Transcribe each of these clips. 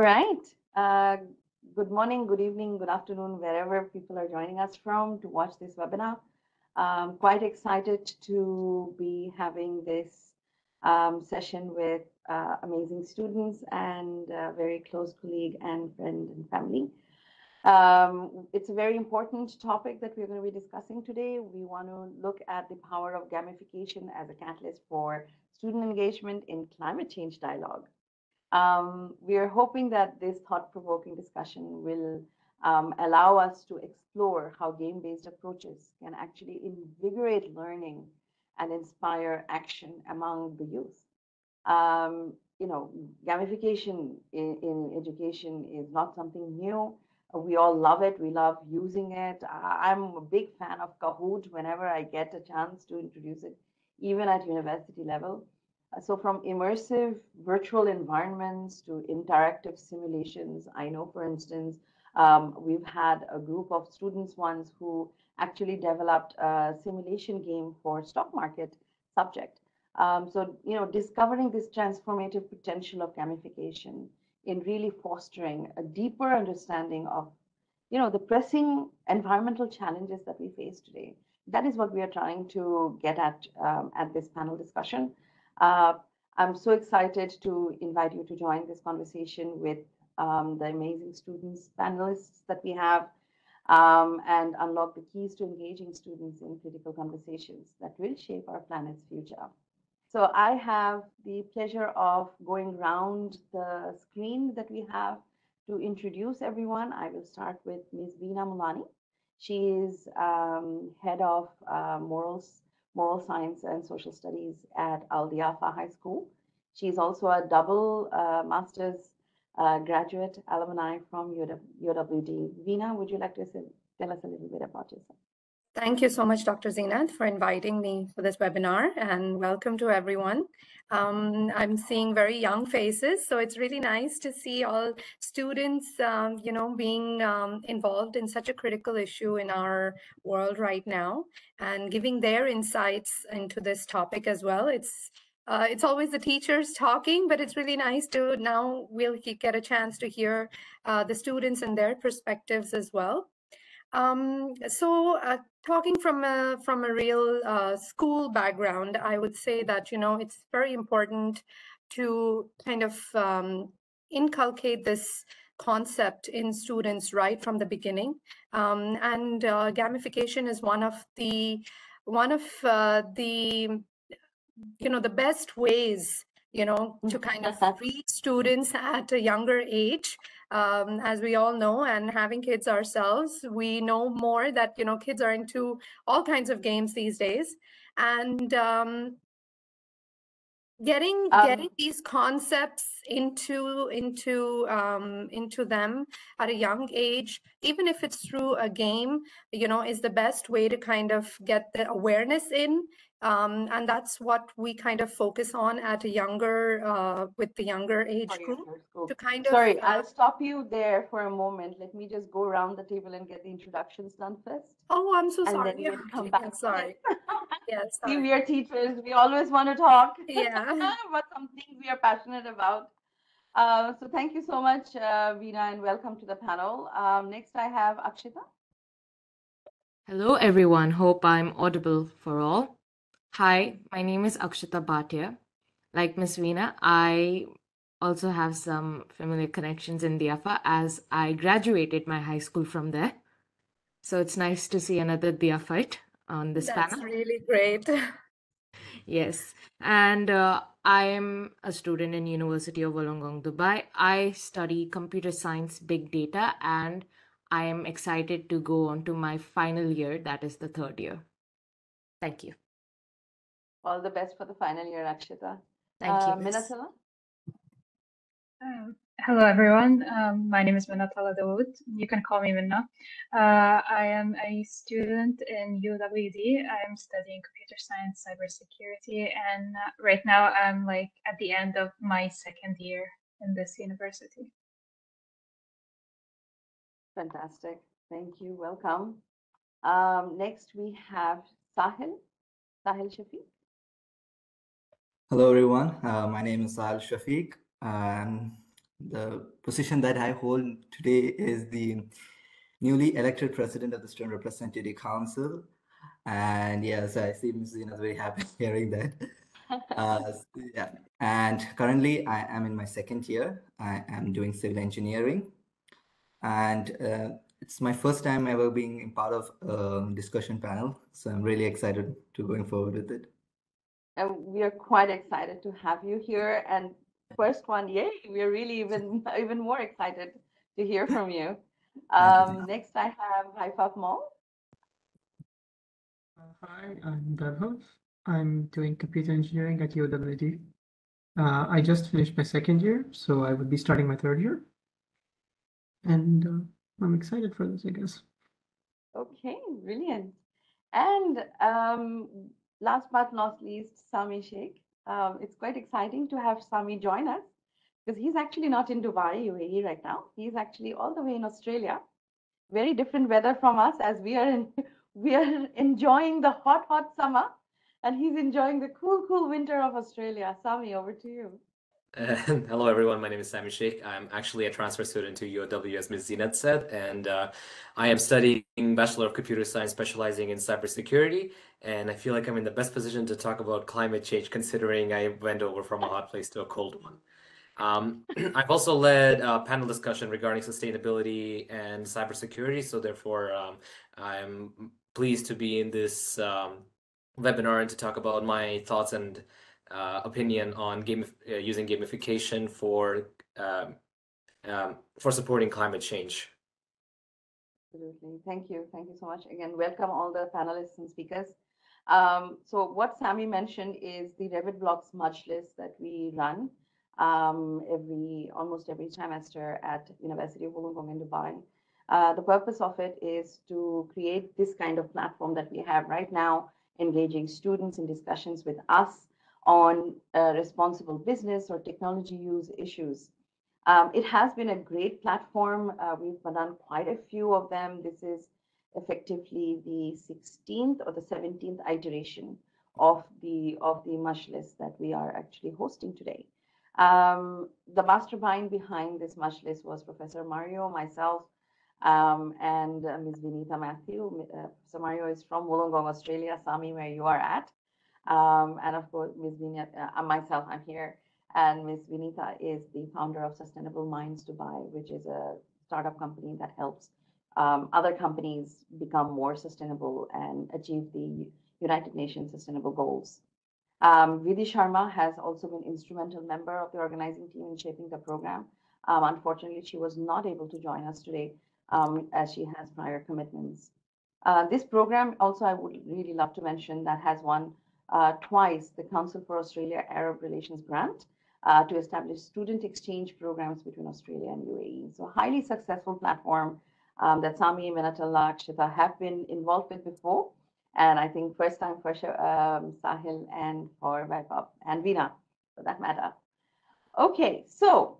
All right. Uh, good morning, good evening, good afternoon, wherever people are joining us from to watch this webinar. I'm quite excited to be having this um, session with uh, amazing students and very close colleague and friend and family. Um, it's a very important topic that we're going to be discussing today. We want to look at the power of gamification as a catalyst for student engagement in climate change dialogue. Um, we are hoping that this thought-provoking discussion will um, allow us to explore how game-based approaches can actually invigorate learning and inspire action among the youth. Um, you know, gamification in, in, education is not something new. We all love it. We love using it. I'm a big fan of Kahoot whenever I get a chance to introduce it, even at university level. So from immersive virtual environments to interactive simulations, I know, for instance, um, we've had a group of students once who actually developed a simulation game for stock market subject. Um, so, you know, discovering this transformative potential of gamification in really fostering a deeper understanding of, you know, the pressing environmental challenges that we face today. That is what we are trying to get at um, at this panel discussion. Uh, I'm so excited to invite you to join this conversation with um, the amazing students, panelists that we have, um, and unlock the keys to engaging students in critical conversations that will shape our planet's future. So I have the pleasure of going around the screen that we have to introduce everyone. I will start with Ms. Veena Mulani. She is um, head of uh, morals moral science and social studies at Al Diafa High School. She's also a double uh, master's uh, graduate alumni from UWD. Veena, would you like to tell us a little bit about yourself? Thank you so much, Dr. Zeenath, for inviting me for this webinar and welcome to everyone. Um, I'm seeing very young faces, so it's really nice to see all students, um, you know, being um, involved in such a critical issue in our world right now and giving their insights into this topic as well. It's uh, it's always the teachers talking, but it's really nice to now we'll get a chance to hear uh, the students and their perspectives as well. Um, so uh, talking from a from a real uh, school background, I would say that you know it's very important to kind of um, inculcate this concept in students right from the beginning. Um, and uh, gamification is one of the one of uh, the you know the best ways you know to kind of reach students at a younger age um, as we all know, and having kids ourselves, we know more that you know kids are into all kinds of games these days, and um, getting um, getting these concepts into into um, into them at a young age, even if it's through a game, you know, is the best way to kind of get the awareness in um, and that's what we kind of focus on at a younger, uh, with the younger age group to kind of. Sorry, uh, I'll stop you there for a moment. Let me just go around the table and get the introductions done first. Oh, I'm so and sorry. Then yeah. we'll come back. sorry. yes. See, we are teachers. We always want to talk. Yeah. about something we are passionate about. Uh, so thank you so much, uh, Veena, and welcome to the panel. Um, next, I have Akshita. Hello, everyone. Hope I'm audible for all. Hi, my name is Akshita Bhatia. Like Ms. Veena, I also have some familiar connections in Diafa as I graduated my high school from there. So it's nice to see another Diafite on this panel. That's panel. really great. Yes, and uh, I am a student in University of Wollongong, Dubai. I study computer science, big data, and I am excited to go on to my final year, that is the third year. Thank you. All the best for the final year, Akshita. Thank uh, you. Minatullah? Um, hello, everyone. Um, my name is Minatullah Dawood. You can call me Minna. Uh, I am a student in UWD. I'm studying computer science, cybersecurity, and uh, right now I'm like at the end of my second year in this university. Fantastic. Thank you. Welcome. Um, next, we have Sahil. Sahil Shafiq. Hello, everyone. Uh, my name is Sahil Shafiq. I'm the position that I hold today is the newly elected president of the Student Representative Council. And yes, I see Ms. Zeenath is very happy hearing that. Uh, yeah. And currently, I am in my second year. I am doing civil engineering. And uh, it's my first time ever being part of a discussion panel. So I'm really excited to going forward with it. And we are quite excited to have you here. And first one, yay, we're really even even more excited to hear from you. Um, next, I have Vaibhav Mall. Uh, hi, I'm Vaibhav. I'm doing computer engineering at UWD. Uh, I just finished my second year, so I would be starting my third year. And uh, I'm excited for this, I guess. Okay, brilliant. And um, last but not least, Sami Sheikh. Um, it's quite exciting to have Sami join us because he's actually not in Dubai, UAE right now. He's actually all the way in Australia. Very different weather from us as we are in, we are enjoying the hot, hot summer and he's enjoying the cool, cool winter of Australia. Sami, over to you. Uh, hello, everyone. My name is Sami Sheikh. I'm actually a transfer student to UOW, as Ms. Zeenath said, and uh, I am studying Bachelor of Computer Science, specializing in cybersecurity. And I feel like I'm in the best position to talk about climate change, considering I went over from a hot place to a cold one. Um, I've also led a panel discussion regarding sustainability and cybersecurity, so therefore um, I'm pleased to be in this um, webinar and to talk about my thoughts and uh, opinion on game uh, using gamification for um, um, for supporting climate change. Absolutely. Thank you. Thank you so much. Again, welcome all the panelists and speakers. Um, so what Sami mentioned is the ReBitVlogs Majlis that we run um, every almost every trimester at University of Wollongong in Dubai. Uh, the purpose of it is to create this kind of platform that we have right now, engaging students in discussions with us on uh, responsible business or technology use issues. Um, it has been a great platform. Uh, we've done quite a few of them. This is effectively the 16th or the 17th iteration of the of the Majlis that we are actually hosting today. Um, the mastermind behind this Majlis was Professor Mario, myself, um, and uh, Ms. Vinita Matthew. Uh, Mario is from Wollongong, Australia, Sami, where you are at. Um, and of course, Ms. Vinita, uh, myself, I'm here. And Ms. Vinita is the founder of Sustainable Mindz Dubai, which is a startup company that helps um, other companies become more sustainable and achieve the United Nations Sustainable Goals. Um, Vidhi Sharma has also been instrumental member of the organizing team in shaping the program. Um, unfortunately, she was not able to join us today um, as she has prior commitments. Uh, this program also, I would really love to mention that has won uh, twice the Council for Australia Arab Relations grant uh, to establish student exchange programs between Australia and UAE. So highly successful platform um, that Sami, Minatullah, Akshita have been involved with before. And I think first time for um, Sahil and for Vaibhav and Veena, for that matter. Okay, so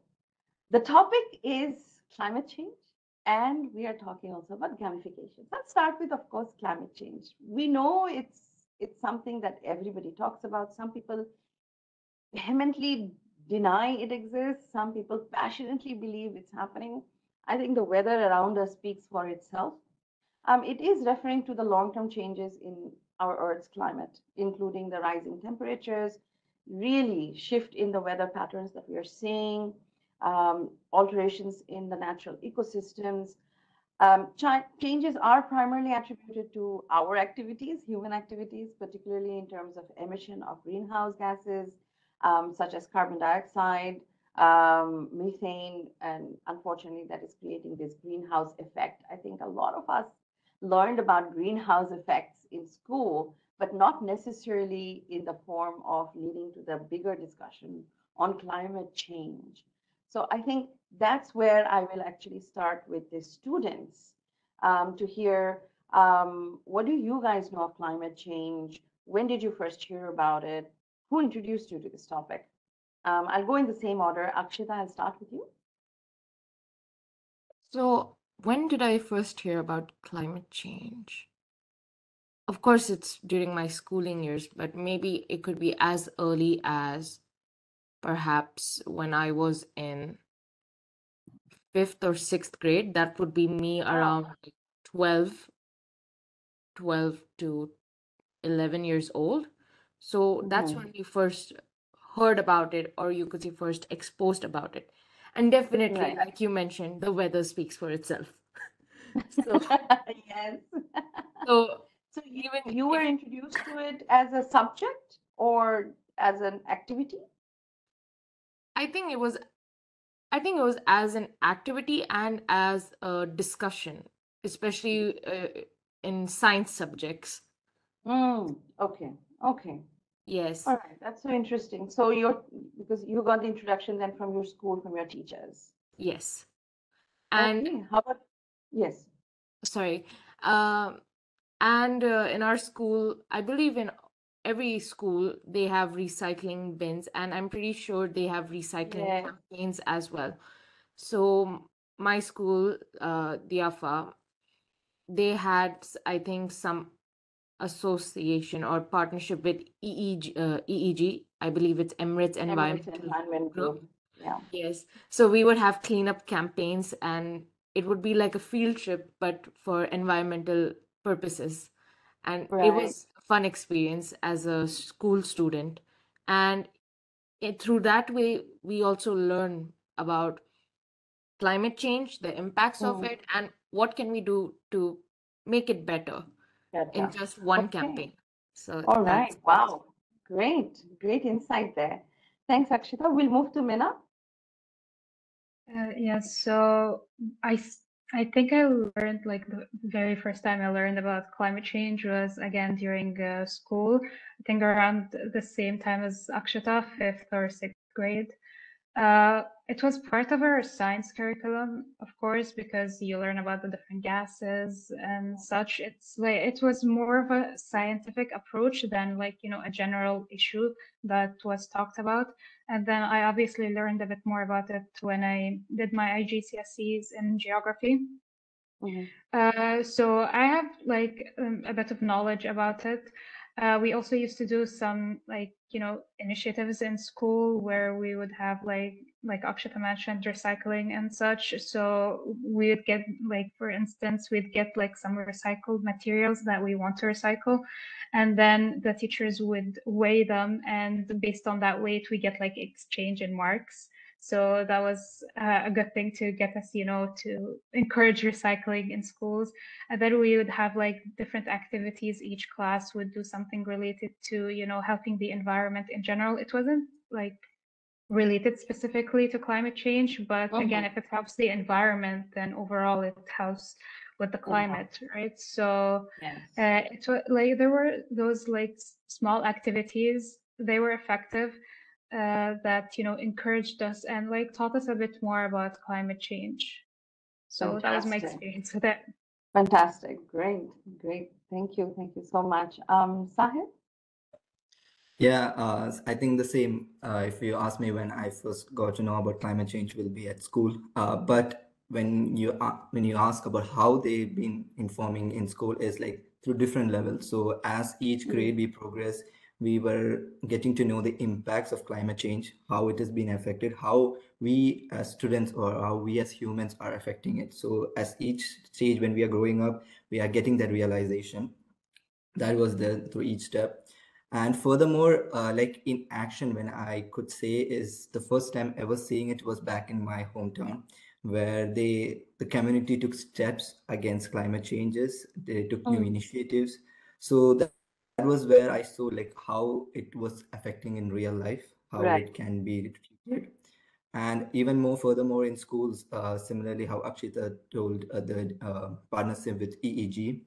the topic is climate change. And we are talking also about gamification. Let's start with, of course, climate change. We know it's it's something that everybody talks about. Some people vehemently deny it exists. Some people passionately believe it's happening. I think the weather around us speaks for itself. Um, it is referring to the long-term changes in our Earth's climate, including the rising temperatures, really shift in the weather patterns that we are seeing, um, alterations in the natural ecosystems. Um, changes are primarily attributed to our activities, human activities, particularly in terms of emission of greenhouse gases, um, such as carbon dioxide, um, methane, and unfortunately, that is creating this greenhouse effect. I think a lot of us learned about greenhouse effects in school, but not necessarily in the form of leading to the bigger discussion on climate change. So I think that's where I will actually start with the students um, to hear um, what do you guys know of climate change? When did you first hear about it? Who introduced you to this topic? Um, I'll go in the same order. Akshita, I'll start with you. So, when did I first hear about climate change? Of course, it's during my schooling years, but maybe it could be as early as perhaps when I was in fifth or sixth grade. That would be me around like 12, 12 to 11 years old. So that's when we first heard about it, or you could say first exposed about it. And definitely, Right. like you mentioned, the weather speaks for itself. So, Yes. so So you, even you were introduced to it as a subject or as an activity? I think it was, I think it was as an activity and as a discussion, especially uh, in science subjects. Mm, okay, okay. Yes, All right, that's so interesting. So you're because you got the introduction then from your school, from your teachers. yes. And Okay, how about yes? sorry, um, and uh, in our school, I believe in every school they have recycling bins, and I'm pretty sure they have recycling Yeah. campaigns as well. So my school, uh, Diafa, they had, I think, some association or partnership with EEG, uh, EEG. I believe it's Emirates Emirates Environmental Environment Group. Group. Yeah. Yes. So we would have cleanup campaigns and it would be like a field trip, but for environmental purposes. And it was a fun experience as a school student. And it, through that way, we also learn about climate change, the impacts of Mm, it, and what can we do to make it better in better. just one Okay. campaign. So All that's. Wow. Great. Great insight there. Thanks, Akshita. We'll move to Mina. Uh, yeah, so I think I learned like the very first time I learned about climate change was again during uh, school. I think around the same time as Akshita, fifth or sixth grade. Uh, it was part of our science curriculum, of course, because you learn about the different gases and such. It's like it was more of a scientific approach than like, you know, a general issue that was talked about. And then I obviously learned a bit more about it when I did my IGCSEs in geography. Mhm. Uh, so I have like um, a bit of knowledge about it. Uh, we also used to do some like you know initiatives in school where we would have like like Akshita mentioned recycling and such. So we would get like for instance we'd get like some recycled materials that we want to recycle, and then the teachers would weigh them, and based on that weight we get like exchange in marks. So that was uh, a good thing to get us, you know, to encourage recycling in schools. And then we would have like different activities. Each class would do something related to, you know, helping the environment in general. It wasn't like related specifically to climate change, but again, Mhm. if it helps the environment, then overall it helps with the climate, right? So Yes. uh, it like there were those like small activities. They were effective uh, that you know encouraged us and like taught us a bit more about climate change. So that was my experience with it. Fantastic. Great. Great. Thank you. Thank you so much. Um, Sahil? Yeah, uh, I think the same. Uh, if you ask me when I first got to know about climate change, will be at school. Uh, but when you uh, when you ask about how they've been informing in school, is like through different levels. So as each Mm. grade we progress, we were getting to know the impacts of climate change, how it has been affected, how we as students or how we as humans are affecting it. So as each stage when we are growing up, we are getting that realization. That was there through each step. And furthermore, uh, like in action, when I could say is the first time ever seeing it was back in my hometown, where they the community took steps against climate changes. They took new Mm. initiatives. So that, that was where I saw like how it was affecting in real life, how Right. it can be treated. And even more furthermore in schools, uh, similarly how Akshita told uh, the uh, partnership with EEG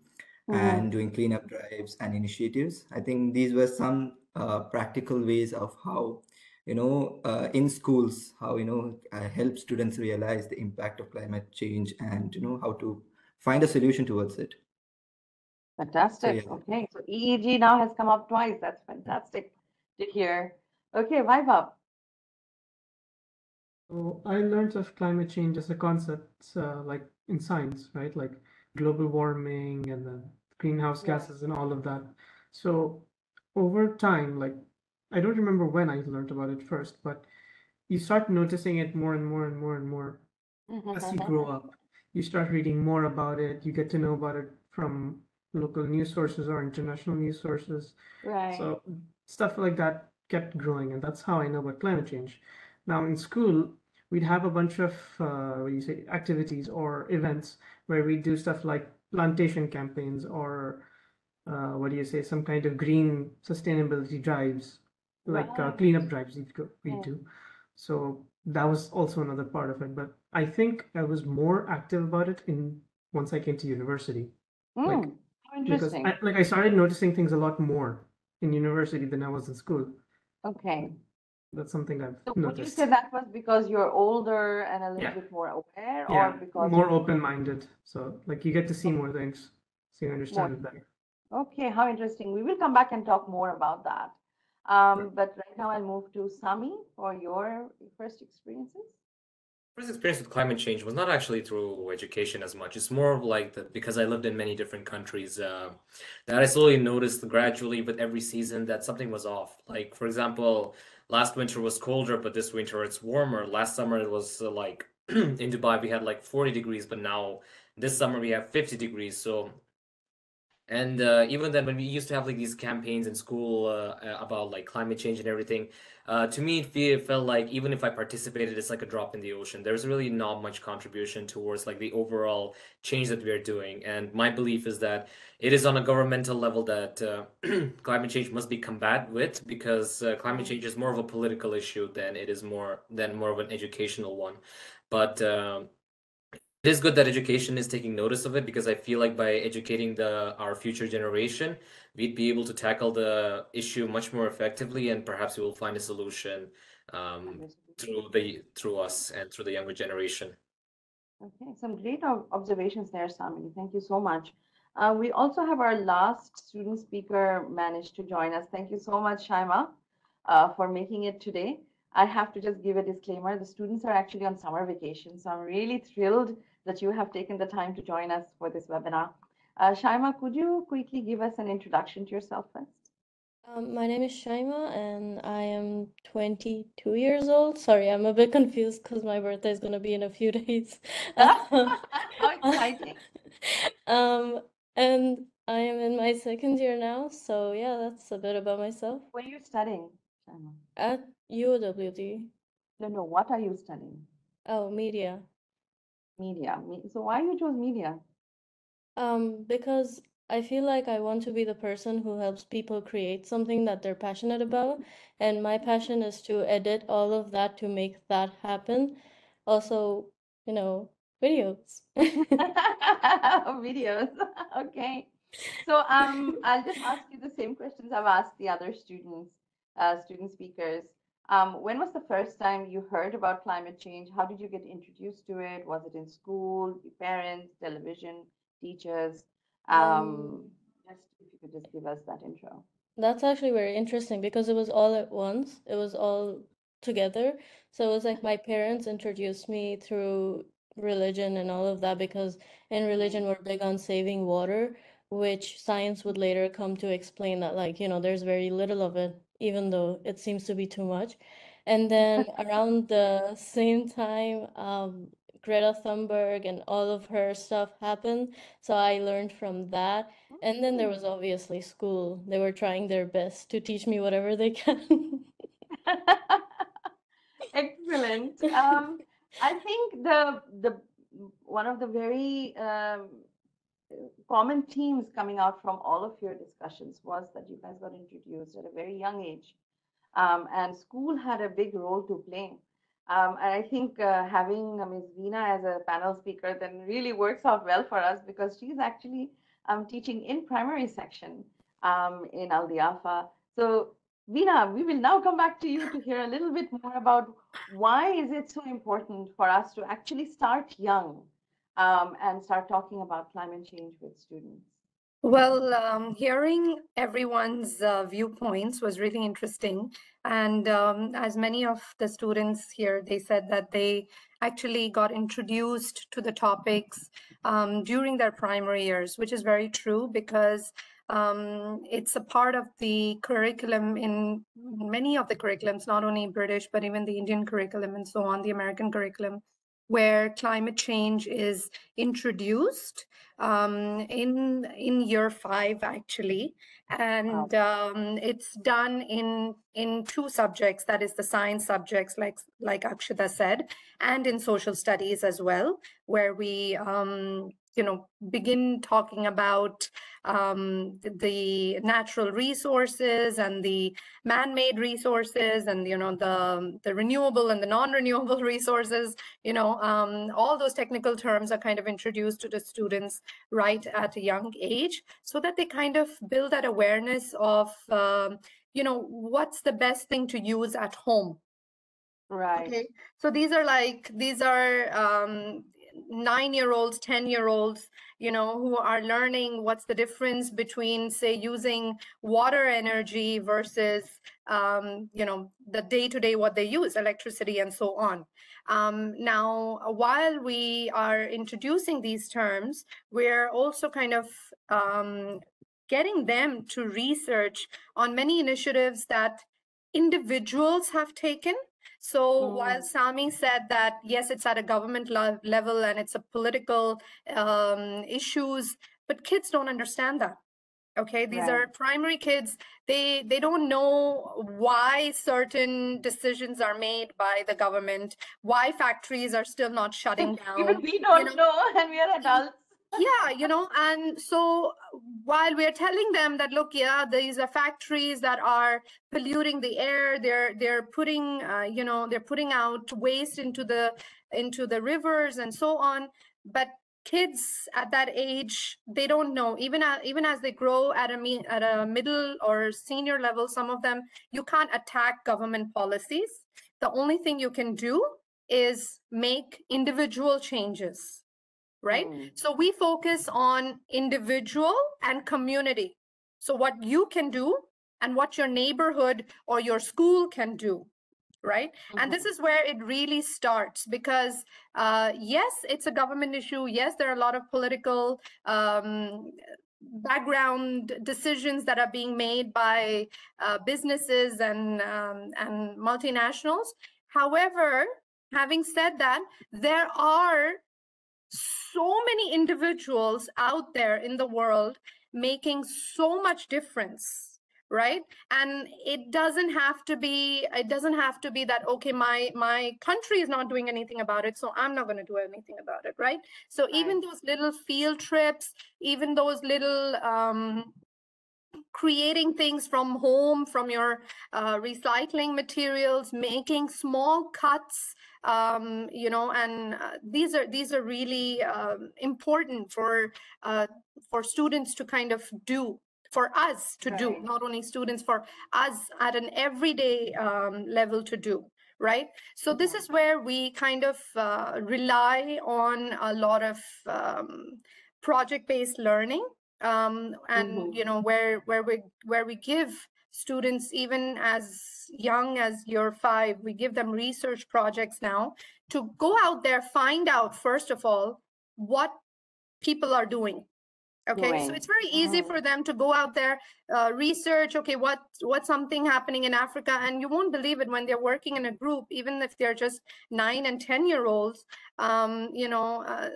Mhm. and doing cleanup drives and initiatives. I think these were some uh, practical ways of how, you know, uh, in schools, how, you know, uh, help students realize the impact of climate change and, you know, how to find a solution towards it. So, Fantastic. yeah. Okay. So EEG now has come up twice. That's fantastic to hear. Okay, Vaibhav. So I learned of climate change as a concept, uh, like in science, right? Like global warming and the greenhouse gases and all of that. So over time, like I don't remember when I learned about it first, but you start noticing it more and more and more and more. Mm-hmm. as you grow up, you start reading more about it. You get to know about it from local news sources or international news sources. Right. So stuff like that kept growing, and that's how I know about climate change. Now in school, we'd have a bunch of uh, what do you say activities or events where we do stuff like plantation campaigns or uh, what do you say some kind of green sustainability drives, like uh, cleanup drives we Yeah. do. So that was also another part of it. But I think I was more active about it in once I came to university like Mm, because interesting. I, like I started noticing things a lot more in university than I was in school. Okay. That's something I've So would you noticed. say that was because you're older and a little Yeah. bit more aware, or Yeah, because more open-minded. So like you get to see more things, so you understand it better. Okay, how interesting. We will come back and talk more about that. Um, but right now I'll move to Sami for your first experiences. First experience with climate change was not actually through education as much. It's more of like the, because I lived in many different countries, uh, that I slowly noticed gradually with every season that something was off. Like, for example, last winter was colder, but this winter it's warmer. Last summer it was uh, like in Dubai we had like 40 degrees, but now this summer we have 50 degrees. So and uh, even then, when we used to have like these campaigns in school uh, uh, about like climate change and everything, uh, to me it fe- felt like even if I participated, it's like a drop in the ocean. There's really not much contribution towards like the overall change that we are doing. And my belief is that it is on a governmental level that uh, climate change must be combated with because uh, climate change is more of a political issue than it is more than more of an educational one. But um it is good that education is taking notice of it because I feel like by educating the our future generation, we'd be able to tackle the issue much more effectively, and perhaps we will find a solution um, through the through us and through the younger generation. Okay, some great observations there, Sami. Thank you so much. Uh, we also have our last student speaker managed to join us. Thank you so much, Shaima, uh, for making it today. I have to just give a disclaimer. The students are actually on summer vacation, so I'm really thrilled that you have taken the time to join us for this webinar. Uh, Shaima, could you quickly give us an introduction to yourself first? Um, my name is Shaima and I am 22 years old. Sorry, I'm a bit confused because my birthday is going to be in a few days. How exciting. Um, and I am in my second year now. So yeah, that's a bit about myself. What are you studying, Shaima? At UWD. No, no, what are you studying? Oh, media. Media. Me- So why you chose media? Um, because I feel like I want to be the person who helps people create something that they're passionate about. And my passion is to edit all of that to make that happen. Also, you know, videos. Videos. Okay. So um, I'll just ask you the same questions I've asked the other students, uh, student speakers. Um, when was the first time you heard about climate change? How did you get introduced to it? Was it in school, your parents, television, teachers? Um, Um, just if you could just give us that intro. That's actually very interesting because it was all at once. It was all together. So it was like my parents introduced me through religion and all of that because in religion we're big on saving water, which science would later come to explain that like, you know, there's very little of it, even though it seems to be too much. And then around the same time, um, Greta Thunberg and all of her stuff happened. So I learned from that. And then there was obviously school. They were trying their best to teach me whatever they can. Excellent. Um, I think the the one of the very um, common themes coming out from all of your discussions was that you guys got introduced at a very young age, um, and school had a big role to play. Um, and I think uh, having uh, Ms. Veena as a panel speaker then really works out well for us because she's actually um, teaching in primary section um, in Al Diafa. So Veena, we will now come back to you to hear a little bit more about why is it so important for us to actually start young um, and start talking about climate change with students. Well, um, hearing everyone's uh, viewpoints was really interesting. And um, as many of the students here, they said that they actually got introduced to the topics um, during their primary years, which is very true because um, it's a part of the curriculum in many of the curriculums, not only British, but even the Indian curriculum and so on, the American curriculum. Where climate change is introduced um, in in year five actually, and um, it's done in in two subjects. That is the science subjects, like like Akshita said, and in social studies as well, where we um, you know begin talking about um, the natural resources and the man-made resources and you know the the renewable and the non-renewable resources you know um, all those technical terms are kind of introduced to the students right at a young age so that they kind of build that awareness of um, you know what's the best thing to use at home Right. Okay, so these are like these are um, nine-year-olds, ten-year-olds, you know, who are learning what's the difference between, say, using water energy versus, um, you know, the day-to-day what they use, electricity and so on. Um, now, while we are introducing these terms, we're also kind of um, getting them to research on many initiatives that individuals have taken so while Mm. Sami said that, yes, it's at a government le- level and it's a political um, issues, but kids don't understand that. Okay, these are primary kids. They they don't know why certain decisions are made by the government, why factories are still not shutting down. Even we don't know, know, and we are adults. Yeah you know and so while we're telling them that look yeah these are factories that are polluting the air they're they're putting uh, you know they're putting out waste into the into the rivers and so on but kids at that age they don't know. Even a, even as they grow at a me, at a middle or senior level some of them you can't attack government policies. The only thing you can do is make individual changes right? Mm. So we focus on individual and community. So what you can do and what your neighborhood or your school can do, right? And this is where it really starts because uh, yes, it's a government issue. Yes, there are a lot of political um, background decisions that are being made by uh, businesses and um, and multinationals. However, having said that, there are so many individuals out there in the world making so much difference right? And it doesn't have to be it doesn't have to be that okay my my country is not doing anything about it so i'm not going to do anything about it right? So even those little field trips even those little um creating things from home from your uh, recycling materials making small cuts um, you know and uh, these are these are really um, important for uh, for students to kind of do for us to do not only students for us at an everyday um, level to do right? So this is where we kind of uh, rely on a lot of um, project based learning um, and Mhm. you know where where we where we give students even as young as year five we give them research projects now to go out there find out first of all what people are doing okay? So it's very easy Mhm. for them to go out there uh, research okay what what's something happening in africa? And you won't believe it when they're working in a group even if they're just nine and ten year olds um, you know uh,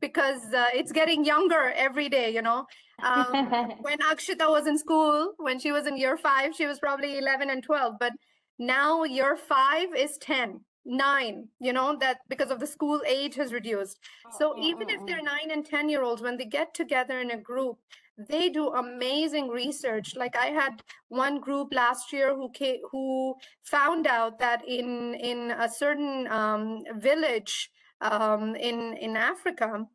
because uh, it's getting younger every day you know um, when akshita was in school when she was in year five she was probably 11 and 12 but now year five is 10 9 you know that because of the school age has reduced so Mm, even if they're mm. nine and 10 year olds, when they get together in a group, they do amazing research. Like I had one group last year who came, who found out that in, in a certain um, village um, in, in Africa,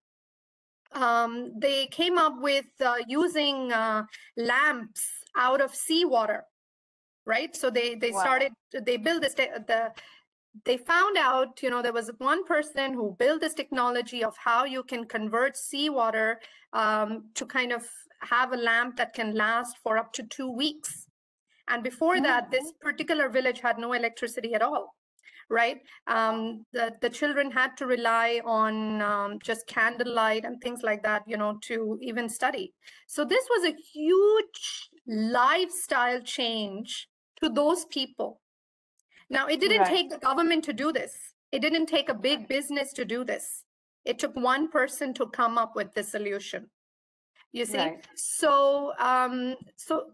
um, they came up with uh, using uh, lamps out of seawater, right? So they, they Wow. started, they built this, the, they found out, you know, there was one person who built this technology of how you can convert seawater um, to kind of have a lamp that can last for up to two weeks. And before that, this particular village had no electricity at all, right? Um, the, the children had to rely on um, just candlelight and things like that, you know, to even study. So this was a huge lifestyle change to those people. Now, it didn't Right. take the government to do this. It didn't take a big business to do this. It took one person to come up with the solution. You see? Right. So, um, so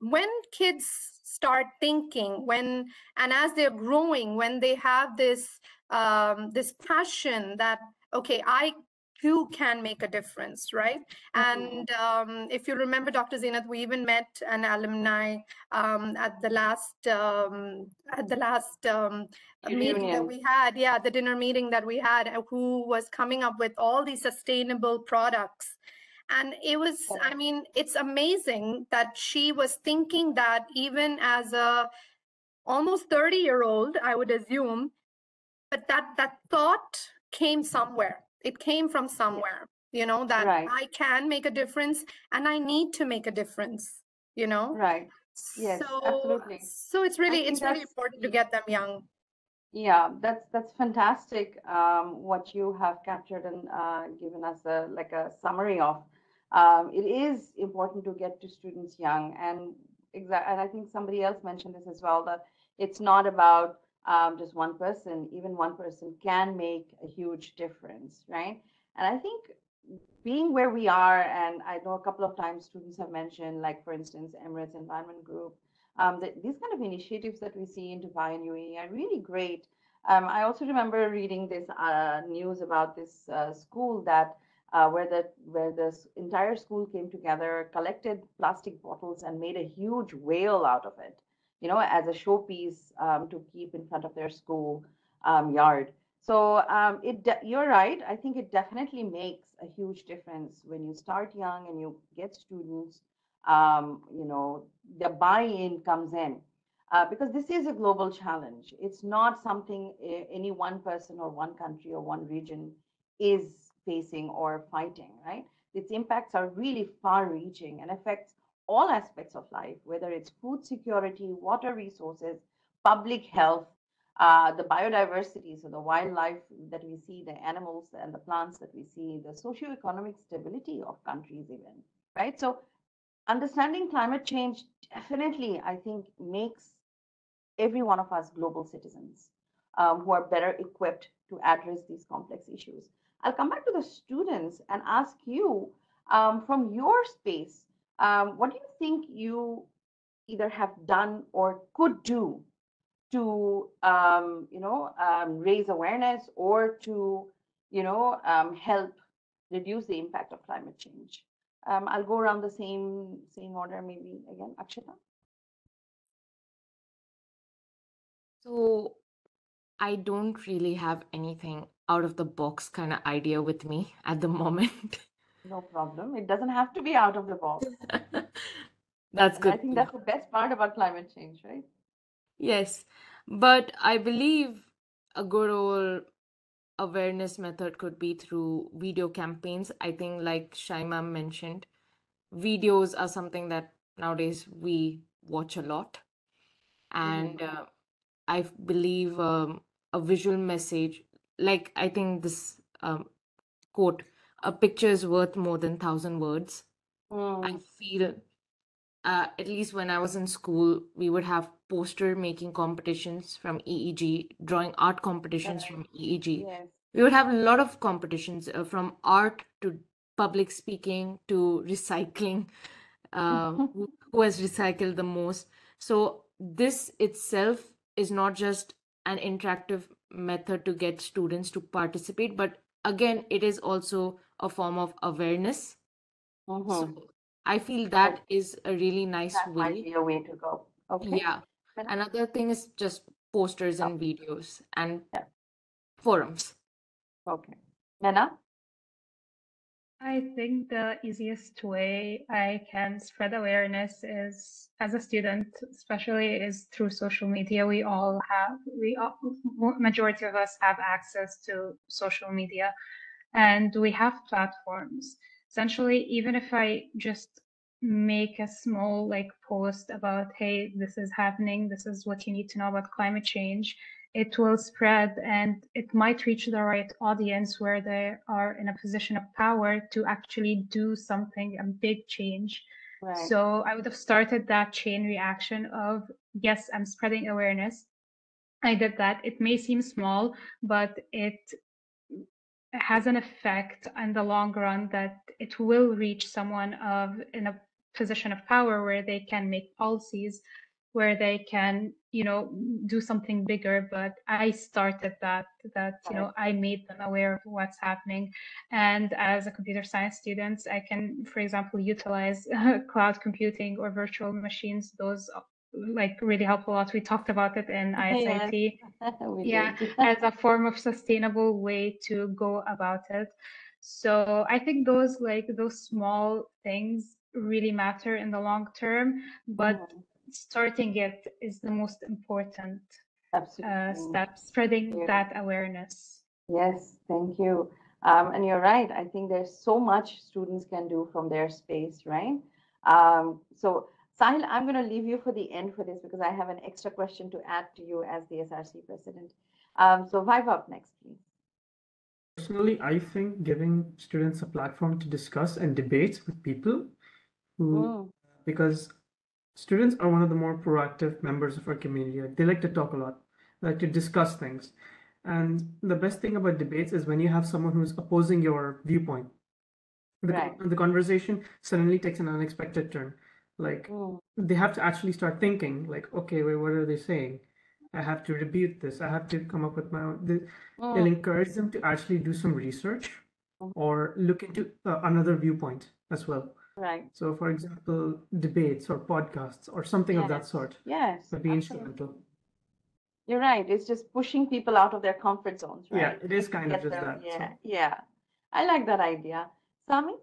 when kids start thinking, when and as they're growing, when they have this um, this passion that okay, I too can make a difference, right? Mhm. And um, if you remember, Dr. Zeenath, we even met an alumni um, at the last um, at the last um, meeting that we had. Yeah, the dinner meeting that we had, uh, who was coming up with all these sustainable products. And it was, I mean, it's amazing that she was thinking that even as a almost 30 year old, I would assume, but that that thought came somewhere. It came from somewhere, you know, that Right. I can make a difference and I need to make a difference, you know? Right. Yes, So, absolutely. so it's really it's really important to get them young. Yeah, that's that's fantastic. Um, what you have captured and uh, given us a like a summary of. Um, it is important to get to students young, and. And I think somebody else mentioned this as well that it's not about um, just one person. Even one person can make a huge difference, right? And I think being where we are, and I know a couple of times students have mentioned, like for instance, Emirates Environment Group um, that these kind of initiatives that we see in Dubai and UAE are really great. Um, I also remember reading this uh, news about this uh, school that uh, where the where the entire school came together, collected plastic bottles, and made a huge whale out of it, you know, as a showpiece um, to keep in front of their school um, yard. So um, it you're right. I think it definitely makes a huge difference when you start young and you get students um, you know, the buy-in comes in. Uh, because this is a global challenge. It's not something any one person or one country or one region is facing or fighting, right? Its impacts are really far-reaching and affects all aspects of life, whether it's food security, water resources, public health, uh, the biodiversity, so the wildlife that we see, the animals and the plants that we see, the socioeconomic stability of countries even, right? So understanding climate change definitely, I think, makes every one of us global citizens um, who are better equipped to address these complex issues. I'll come back to the students and ask you um, from your space, um, what do you think you either have done or could do to, um, you know, um, raise awareness or to, you know, um, help reduce the impact of climate change? Um, I'll go around the same same order, maybe again, Akshita. So I don't really have anything out of the box kind of idea with me at the moment. No problem. It doesn't have to be out of the box. That's And good. I think that's the best part about climate change, right? Yes, but I believe a good old awareness method could be through video campaigns. I think, like Shaima mentioned, videos are something that nowadays we watch a lot. And uh, I believe um, a visual message, like I think this um, quote, a picture is worth more than thousand words. I Mm, feel uh, at least when I was in school, we would have poster making competitions from EEG, drawing art competitions from EEG. yes. We would have a lot of competitions uh, from art to public speaking to recycling, uh, who, who has recycled the most. So, this itself is not just an interactive method to get students to participate, but again, it is also a form of awareness. So mm-hmm. I feel that is a really nice That might way. be a way to go. Okay. Yeah. Another thing is just posters and videos and Yeah. forums. Okay. Mena? I think the easiest way I can spread awareness is as a student, especially is through social media. We all have, we all, majority of us have access to social media and we have platforms. Essentially, even if I just make a small like post about, hey, this is happening, this is what you need to know about climate change, it will spread and it might reach the right audience where they are in a position of power to actually do something, a big change. Right. So I would have started that chain reaction of, yes, I'm spreading awareness. I did that. It may seem small, but it has an effect in the long run that it will reach someone of in a position of power where they can make policies where they can you know do something bigger but i started that that you know i made them aware of what's happening. And as a computer science student i can for example utilize cloud computing or virtual machines. Those like really help a lot. We talked about it in isit yeah as a form of sustainable way to go about it. So i think those like those small things really matter in the long term but mm-hmm starting it is the most important uh, step, spreading yeah. that awareness. Yes, thank you. Um, and you're right. I think there's so much students can do from their space, right? Um, so, Sahil, I'm going to leave you for the end for this because I have an extra question to add to you as the SRC president. Um, so, Vaibhav next, please. Personally, I think giving students a platform to discuss and debate with people who, mm. because Students are one of the more proactive members of our community. They like to talk a lot, like to discuss things. And the best thing about debates is when you have someone who's opposing your viewpoint. The, right. the conversation suddenly takes an unexpected turn. Like mm. they have to actually start thinking, like, okay, wait, what are they saying? I have to rebut this. I have to come up with my own. They, mm. They'll encourage them to actually do some research mm. or look into uh, another viewpoint as well. Right. So, for example, debates or podcasts or something of that sort Yes, would be instrumental. You're right. It's just pushing people out of their comfort zones, right? Yeah, it is kind of just them, that. So, yeah, yeah. I like that idea. Sami?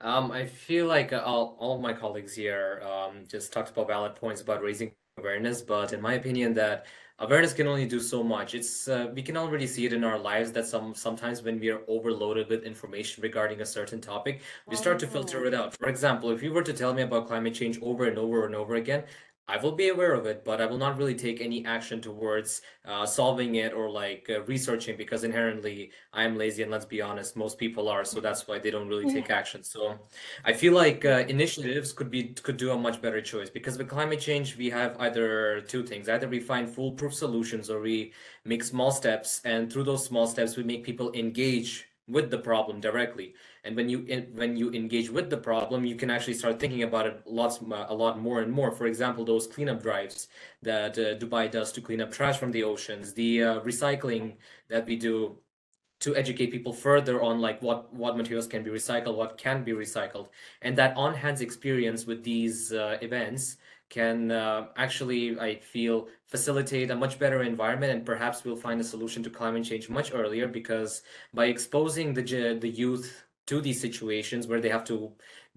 Um, I feel like uh, all, all of my colleagues here um, just talked about valid points about raising awareness, but in my opinion, that awareness can only do so much. It's uh, we can already see it in our lives that some sometimes when we are overloaded with information regarding a certain topic, we start to filter it out. For example, if you were to tell me about climate change over and over and over again, I will be aware of it, but I will not really take any action towards uh, solving it or like uh, researching because inherently I am lazy and let's be honest, most people are, so that's why they don't really take action. So I feel like uh, initiatives could be could do a much better choice because with climate change we have either two things: either we find foolproof solutions or we make small steps, and through those small steps we make people engage with the problem directly and when you when you engage with the problem you can actually start thinking about it lots a lot more and more. For example those cleanup drives that uh, dubai does to clean up trash from the oceans the uh, recycling that we do to educate people further on like what what materials can be recycled what can be recycled. And that on hands experience with these uh, events can uh, actually, I feel, facilitate a much better environment, and perhaps we'll find a solution to climate change much earlier because by exposing the the youth to these situations where they have to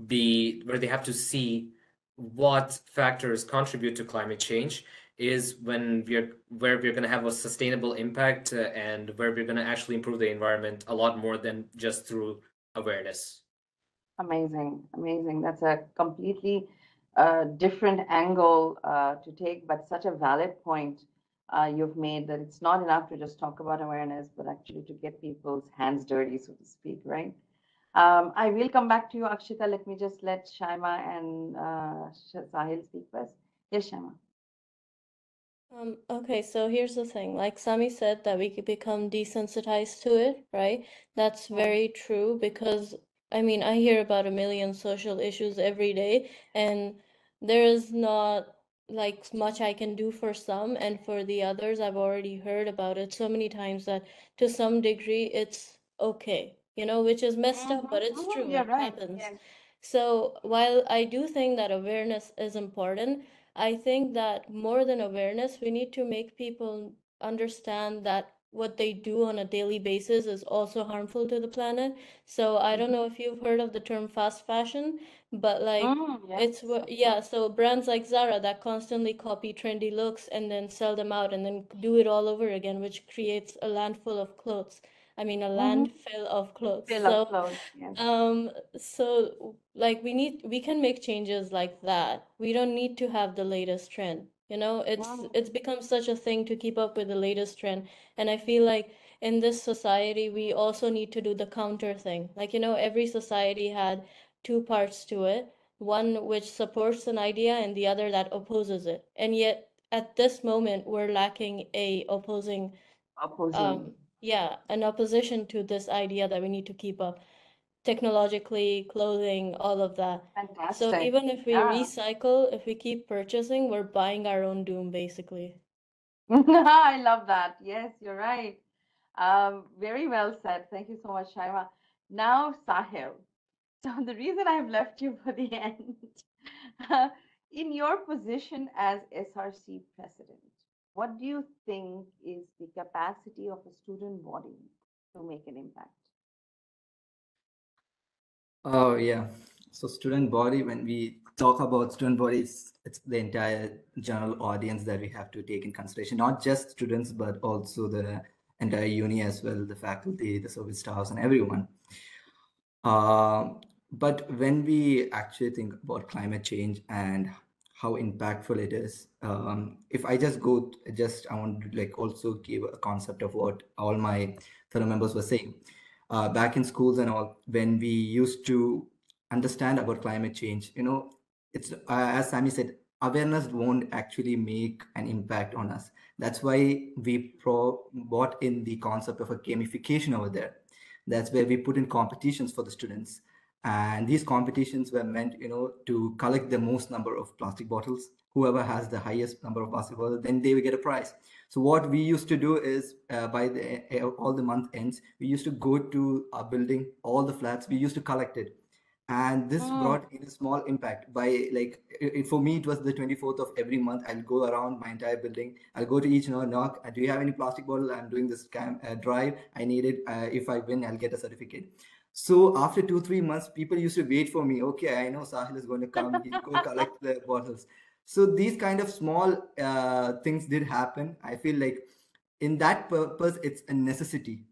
be where they have to see what factors contribute to climate change is when we're where we're going to have a sustainable impact uh, and where we're going to actually improve the environment a lot more than just through awareness amazing amazing that's a completely a different angle uh, to take, but such a valid point uh, you've made that it's not enough to just talk about awareness, but actually to get people's hands dirty, so to speak, right? Um, I will come back to you, Akshita. Let me just let Shaima and uh, Sahil speak first. Yes, Shaima. Um, okay, so here's the thing. Like Sami said, that we could become desensitized to it, right? That's very true because I mean, I hear about a million social issues every day, and there is not like much I can do for some, and for the others, I've already heard about it so many times that to some degree it's okay, you know, which is messed up, but it's Mhm, true, You're it right. happens. Yes. So while I do think that awareness is important, I think that more than awareness, we need to make people understand that what they do on a daily basis is also harmful to the planet. So I don't know if you've heard of the term fast fashion, but like Mm, it's what yeah, so brands like Zara that constantly copy trendy looks and then sell them out and then do it all over again, which creates a landfill of clothes. I mean a Mhm. landfill of clothes. Fill up So clothes. Yes. um so like we need we can make changes like that. We don't need to have the latest trend. You know, it's Wow. it's become such a thing to keep up with the latest trend. And I feel like in this society, we also need to do the counter thing. Like, you know, every society had two parts to it, one which supports an idea and the other that opposes it. And yet at this moment we're lacking a opposing Opposing. um yeah an opposition to this idea that we need to keep up technologically clothing all of that Fantastic. so even if we Yeah. recycle if we keep purchasing we're buying our own doom basically No, I love that. Yes, you're right. Um, very well said. Thank you so much, Shaima. Now, Sahil. So the reason I've left you for the end, in your position as SRC president, what do you think is the capacity of a student body to make an impact? Oh yeah. So student body, when we talk about student bodies, it's the entire general audience that we have to take in consideration, not just students, but also the entire uni as well, the faculty, the service staffs, and everyone. Uh, but when we actually think about climate change and how impactful it is, um, if I just go, just I want to like also give a concept of what all my fellow members were saying. Uh, back in schools and all when we used to understand about climate change you know it's uh, as sammy said awareness won't actually make an impact on us. That's why we pro brought in the concept of a gamification over there. That's where we put in competitions for the students and these competitions were meant you know to collect the most number of plastic bottles whoever has the highest number of plastic bottles then they will get a prize so what we used to do is uh, by the uh, all the month ends, we used to go to our building, all the flats, we used to collect it. And this Mm. brought in a small impact by like, it, for me, it was the 24th of every month. I'll go around my entire building. I'll go to each knock, knock. Do you have any plastic bottle? I'm doing this cam, uh, drive. I need it. Uh, if I win, I'll get a certificate. So after two, three months, people used to wait for me. Okay, I know Sahil is going to come. He'll go collect the bottles. So these kind of small uh, things did happen. I feel like in that purpose it's a necessity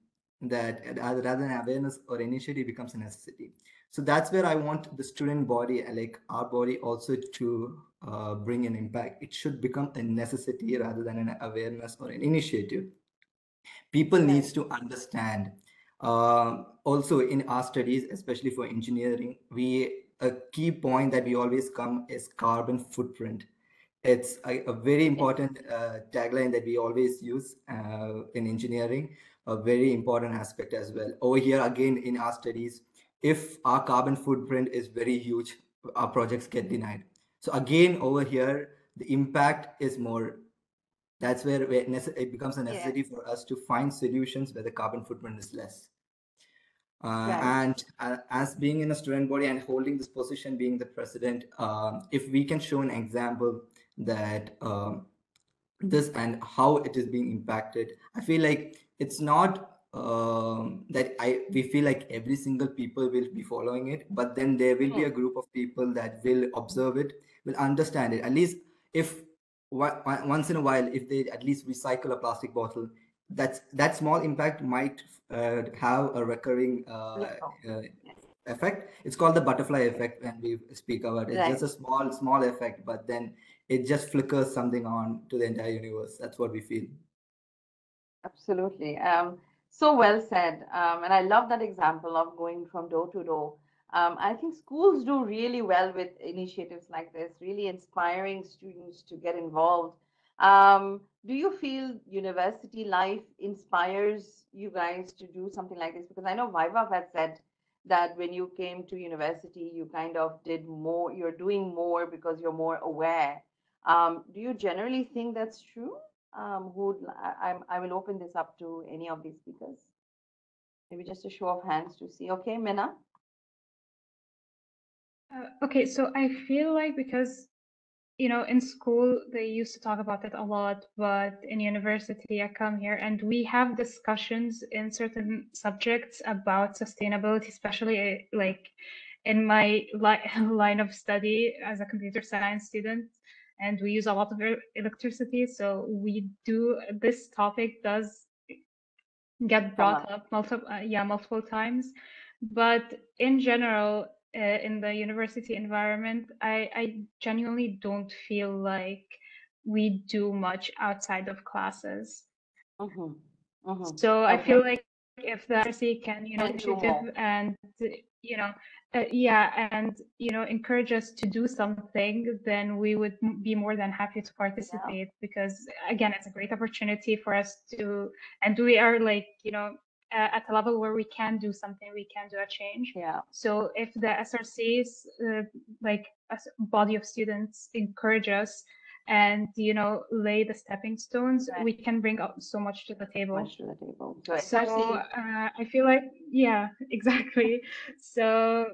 that uh, rather than awareness or initiative becomes a necessity. So that's where i want the student body uh, like our body also to uh, bring an impact. It should become a necessity rather than an awareness or an initiative. People needs to understand um, also in our studies especially for engineering we a key point that we always come is carbon footprint. It's a, a very important uh, tagline that we always use uh, in engineering, a very important aspect as well. Over here, again, in our studies, if our carbon footprint is very huge, our projects get denied. So again, over here, the impact is more. That's where it becomes a necessity for us to find solutions where the carbon footprint is less. Uh, and uh, as being in a student body and holding this position, being the president, um, if we can show an example that um, this and how it is being impacted, I feel like it's not um, that I we feel like every single people will be following it, but then there will be a group of people that will observe it, will understand it. At least if once in a while, if they at least recycle a plastic bottle, that's that small impact might uh, have a recurring uh, uh, effect. It's called the butterfly effect when we speak about it. It's Right. just a small, small effect, but then it just flickers something on to the entire universe. That's what we feel. Absolutely. Um, so well said. Um, and I love that example of going from door to door. Um, I think schools do really well with initiatives like this, really inspiring students to get involved. Um, do you feel university life inspires you guys to do something like this? Because I know Vaibhav had said that when you came to university, you kind of did more, you're doing more because you're more aware. Um, do you generally think that's true? Um, who I, I will open this up to any of these speakers. Maybe just a show of hands to see. Okay, Minna? Uh, okay, so I feel like because, you know, in school they used to talk about it a lot, but in university I come here and we have discussions in certain subjects about sustainability, especially uh, like in my li line of study as a computer science student. And we use a lot of electricity, so we do this topic does get brought up. up multiple uh, yeah multiple times but in general uh, in the university environment I, I genuinely don't feel like we do much outside of classes Mm-hmm. Mm-hmm. so i feel like if the RC can, you know, initiative and you know, uh, yeah, and you know, encourage us to do something, then we would m- be more than happy to participate because again, it's a great opportunity for us to, and we are like, you know, uh, at a level where we can do something, we can do a change. Yeah. So if the SRCs, uh, like a body of students, encourage us and you know lay the stepping stones, Right. we can bring up so much to the table. Much to the table. So So uh, I feel like yeah, exactly. So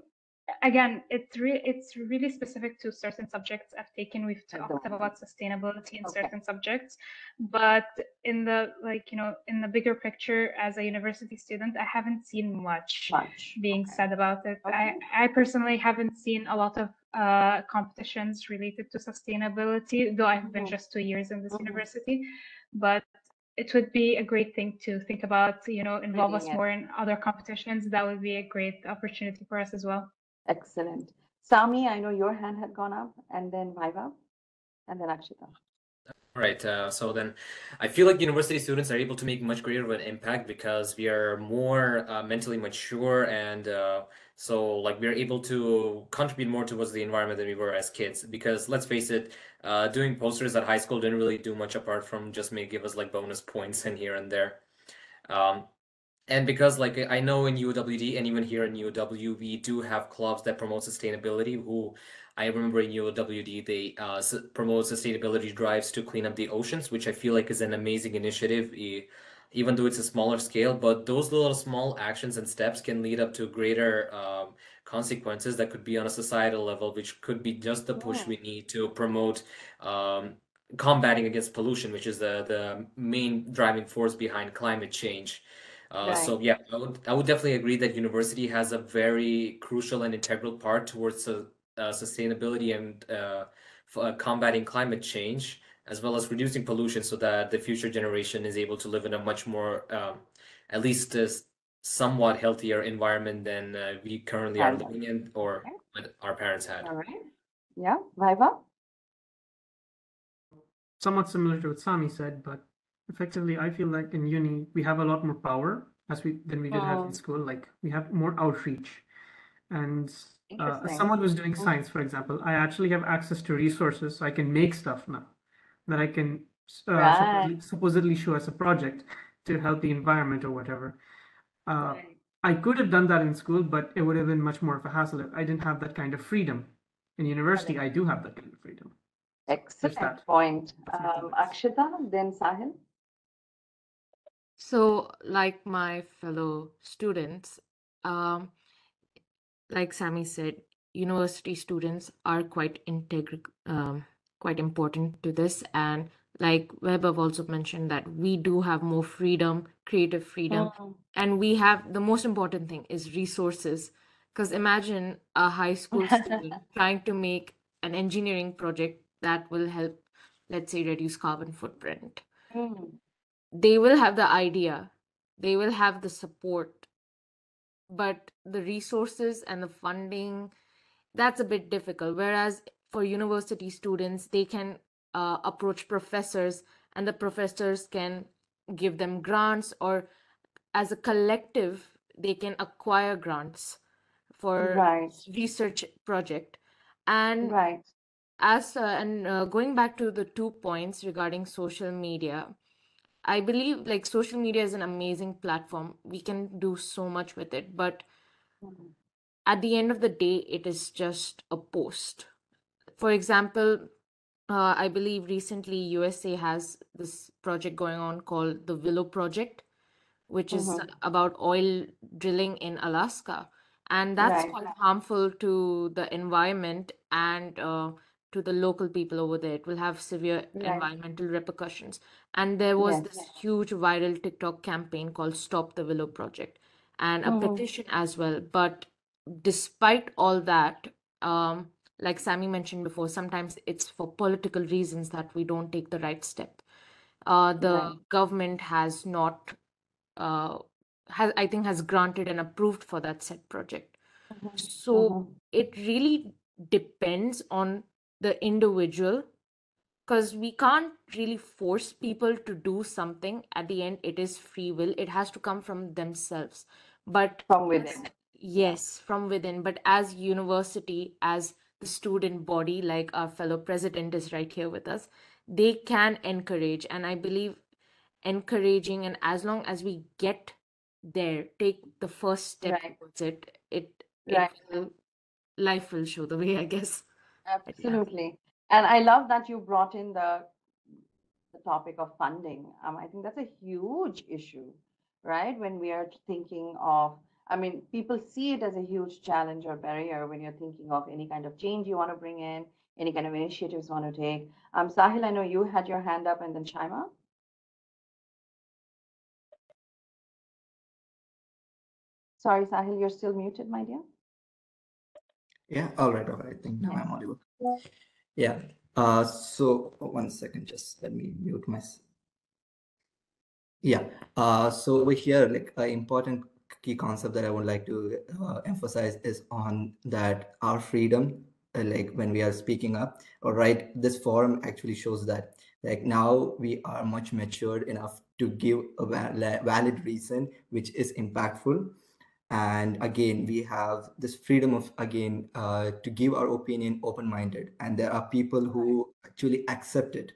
again, it's re- it's really specific to certain subjects I've taken. We've talked about sustainability in Okay. certain subjects, but in the like you know in the bigger picture, as a university student, I haven't seen much much. being Okay. said about it. Okay. I, I personally haven't seen a lot of uh, competitions related to sustainability, though I've been Mhm. just two years in this Mhm. university. But it would be a great thing to think about, you know, involve us it. more in other competitions. That would be a great opportunity for us as well. Excellent. Sami, I know your hand had gone up, and then Vaibhav, and then Akshita. Right. Uh, so then I feel like university students are able to make much greater of an impact because we are more uh, mentally mature and uh, so like we're able to contribute more towards the environment than we were as kids. Because let's face it, uh, doing posters at high school didn't really do much apart from just may give us like bonus points in here and there. Um, and because like I know in UOWD and even here in UOW, we do have clubs that promote sustainability who I remember in UOWD, they uh, s- promote sustainability drives to clean up the oceans, which I feel like is an amazing initiative, even though it's a smaller scale. But those little small actions and steps can lead up to greater um, consequences that could be on a societal level, which could be just the push Yeah. we need to promote um, combating against pollution, which is the the main driving force behind climate change. Uh, Right. so yeah, I would I would definitely agree that university has a very crucial and integral part towards uh, uh, sustainability and uh, f- uh, combating climate change, as well as reducing pollution, so that the future generation is able to live in a much more, um, at least a s- somewhat healthier environment than uh, we currently are living in or Okay. what our parents had. All right. Yeah, Vaibhav. somewhat similar to what Sami said, but effectively, I feel like in uni we have a lot more power as we than we did have in Mm. school. Like we have more outreach, and uh, someone who's doing Mm. science, for example, I actually have access to resources. So I can make stuff now that I can uh, supposedly, Right. supposedly show as a project to help the environment or whatever. Uh, Right. I could have done that in school, but it would have been much more of a hassle. if I didn't have that kind of freedom. In university, I do have that kind of freedom. Excellent point. Um. Akshita, then Sahil. So, like my fellow students, um, like Sammy said, university students are quite integral, um, quite important to this. And like Vaibhav also mentioned that we do have more freedom, creative freedom, Mm. and we have the most important thing is resources. Because imagine a high school student trying to make an engineering project that will help, let's say, reduce carbon footprint Mm. They will have the idea, they will have the support, but the resources and the funding, that's a bit difficult. Whereas for university students, they can uh, approach professors, and the professors can give them grants, or as a collective, they can acquire grants for Right. research project. And Right. as uh, and uh, going back to the two points regarding social media, I believe like social media is an amazing platform. We can do so much with it, but Mm. at the end of the day, it is just a post. For example, uh, I believe recently USA has this project going on called the Willow Project, which is Mhm. about oil drilling in Alaska. And that's Right. quite harmful to the environment and uh, to the local people over there. It will have severe Right. environmental repercussions. And there was Yes. this huge viral TikTok campaign called Stop the Willow Project and a Mhm. petition as well. But despite all that, um, like Sammy mentioned before, sometimes it's for political reasons that we don't take the right step. Uh, the Right. government has not, uh, has I think has granted and approved for that said project. Mhm. So Mhm. it really depends on the individual because we can't really force people to do something. At the end it is free will. It has to come from themselves. But from within. Yes from within. But as university as the student body like our fellow president is right here with us they can encourage. And i believe encouraging and as long as we get there take the first step right. towards it it it will life will show the way i guess absolutely. And i love that you brought in the the topic of funding. Um, i think that's a huge issue right? When we are thinking of i mean people see it as a huge challenge or barrier when you're thinking of any kind of change you want to bring in any kind of initiatives you want to take. Um, sahil i know you had your hand up and then shaima sorry sahil you're still muted my dear Yeah, all right, all right. I think now I'm audible. Yeah. Uh, so one second, just let me mute myself. Yeah. Uh, so over here, like an important key concept that I would like to uh, emphasize is on that our freedom, uh, like when we are speaking up, all right, this forum actually shows that like now we are much matured enough to give a val- valid reason which is impactful and again we have this freedom of again uh, to give our opinion open-minded. And there are people who actually accept it.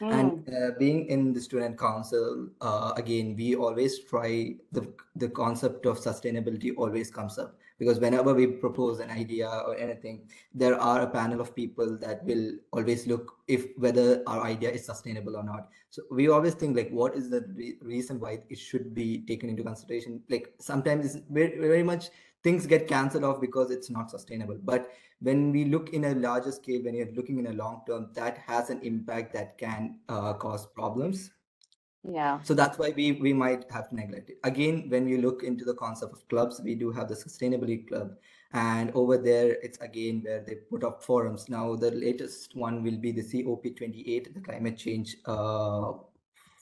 Hmm. and uh, being in the student council uh, again we always try the the concept of sustainability always comes up because whenever we propose an idea or anything there are a panel of people that will always look if whether our idea is sustainable or not. So we always think like what is the re- reason why it should be taken into consideration? Like sometimes it's very, very much things get cancelled off because it's not sustainable. But when we look in a larger scale when you're looking in a long term that has an impact that can uh, cause problems yeah. So that's why we we might have to neglect it. Again when we look into the concept of clubs we do have the sustainability club. And over there it's again where they put up forums. Now the latest one will be the cop28 the climate change uh,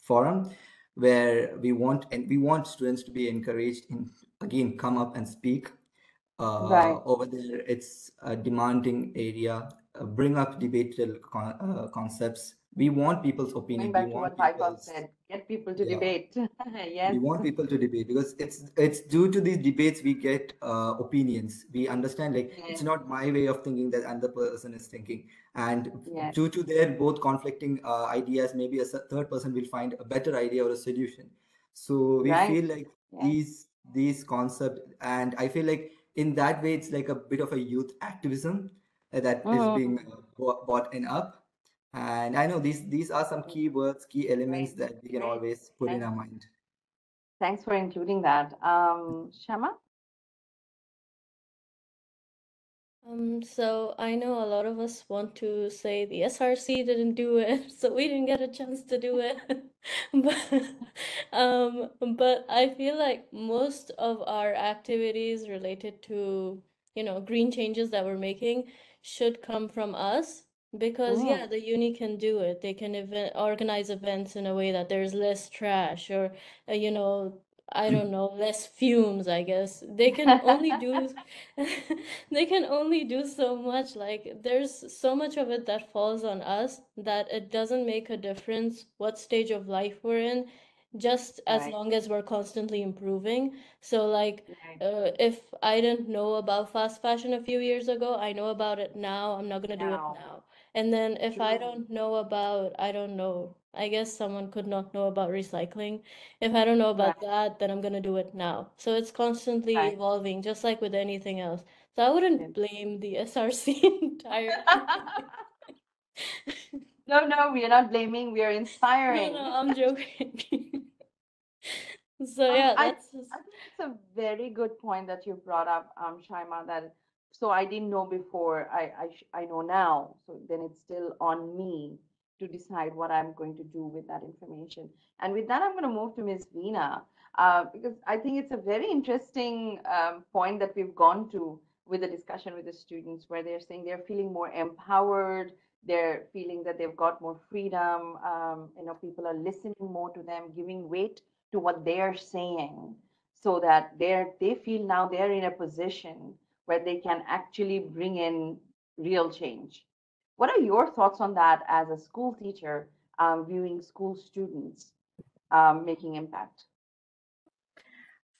forum where we want and we want students to be encouraged in again come up and speak. Right. uh, over there it's a demanding area. Uh, bring up debatable con- uh, concepts. We want people's going opinion we back to want what people's said get people to yeah. debate. We want people to debate because it's it's due to these debates we get uh, opinions. We understand like it's not my way of thinking that another person is thinking. And yes. due to their both conflicting uh, ideas maybe a third person will find a better idea or a solution. So we right. feel like yes. these these concept and i feel like in that way it's like a bit of a youth activism uh, that is Mhm. being uh, bought bought in up and i know these these are some key words key elements great that we can great always put in our mind. Thanks for including that. Um Shaima? Um, so I know a lot of us want to say the SRC didn't do it, so we didn't get a chance to do it. But um, but I feel like most of our activities related to, you know, green changes that we're making should come from us because yeah, the uni can do it. They can event organize events in a way that there's less trash or uh, you know, I don't know, less fumes, I guess. They can only do they can only do so much. Like, there's so much of it that falls on us that it doesn't make a difference what stage of life we're in, just as right long as we're constantly improving. So, like, right uh, if I didn't know about fast fashion a few years ago, I know about it now. I'm not gonna do it now now. And then if I don't know about, I don't know, I guess someone could not know about recycling. If I don't know right about that, then I'm gonna do it now. So it's constantly right evolving, just like with anything else. So I wouldn't blame the SRC entirely. no no we are not blaming we are inspiring no, I'm joking. So Um, yeah, I, that's just, I think it's a very good point that you brought up, um, Shaima, that so I didn't know before, I, I, I know now. So then it's still on me to decide what I'm going to do with that information. And with that, I'm going to move to Ms. Veena, uh, because I think it's a very interesting um, point that we've gone to with the discussion with the students, where they're saying they're feeling more empowered, they're feeling that they've got more freedom, um, you know, people are listening more to them, giving weight to what they're saying so that they're they feel now they're in a position where they can actually bring in real change What are your thoughts on that as a school teacher um, viewing school students um, making impact?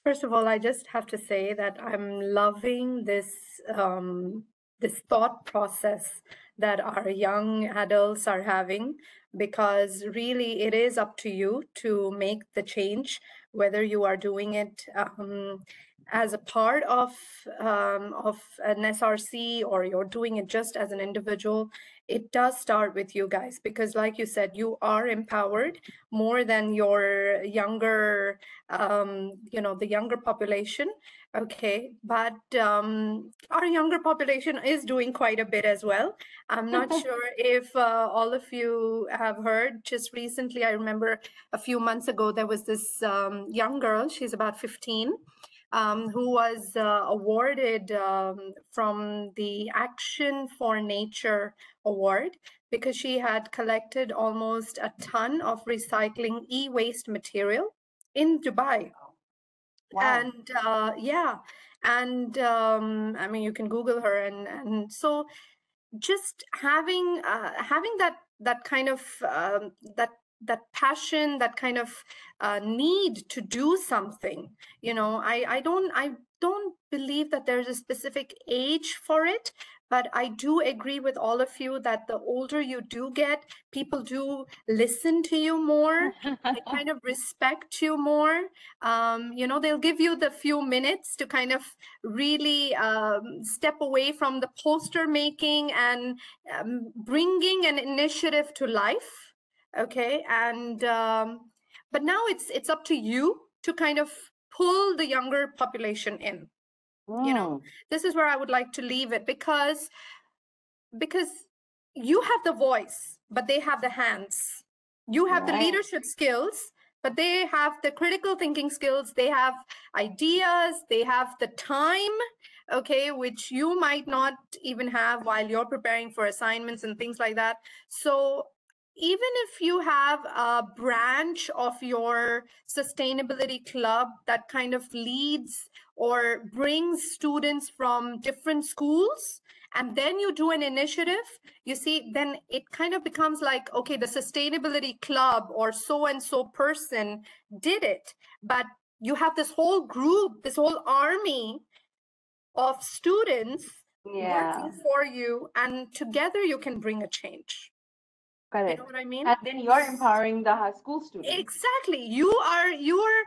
First of all, I just have to say that I'm loving this um, this thought process that our young adults are having because really it is up to you to make the change whether you are doing it um, as a part of um, of an SRC or you're doing it just as an individual, it does start with you guys because, like you said, you are empowered more than your younger, um, you know, the younger population. Okay, but um, our younger population is doing quite a bit as well. I'm not sure if uh, all of you have heard. Just recently, I remember a few months ago there was this um, young girl. She's about 15 um, who was uh, awarded um, from the Action for Nature Award because she had collected almost a ton of recycling e-waste material in Dubai. Wow. And uh, yeah, and um, I mean, you can Google her, and and so just having uh, having that that kind of um, that that passion that kind of uh, need to do something you know? I i don't i don't believe that there's a specific age for it but i do agree with all of you that the older you do get people do listen to you more they kind of respect you more. Um, you know they'll give you the few minutes to kind of really um, step away from the poster making and um, bringing an initiative to life okay? And um, but now it's it's up to you to kind of pull the younger population in you know? Mm, this is where i would like to leave it because because you have the voice but they have the hands. You have the leadership skills but they have the critical thinking skills. They have ideas. They have the time okay which you might not even have while you're preparing for assignments and things like that. So even if you have a branch of your sustainability club that kind of leads or brings students from different schools and then you do an initiative you see then it kind of becomes like okay the sustainability club or so and so person did it. But you have this whole group this whole army of students yeah. working for you and together you can bring a change you know what i mean? And then you're empowering the high school students. Exactly. You are you are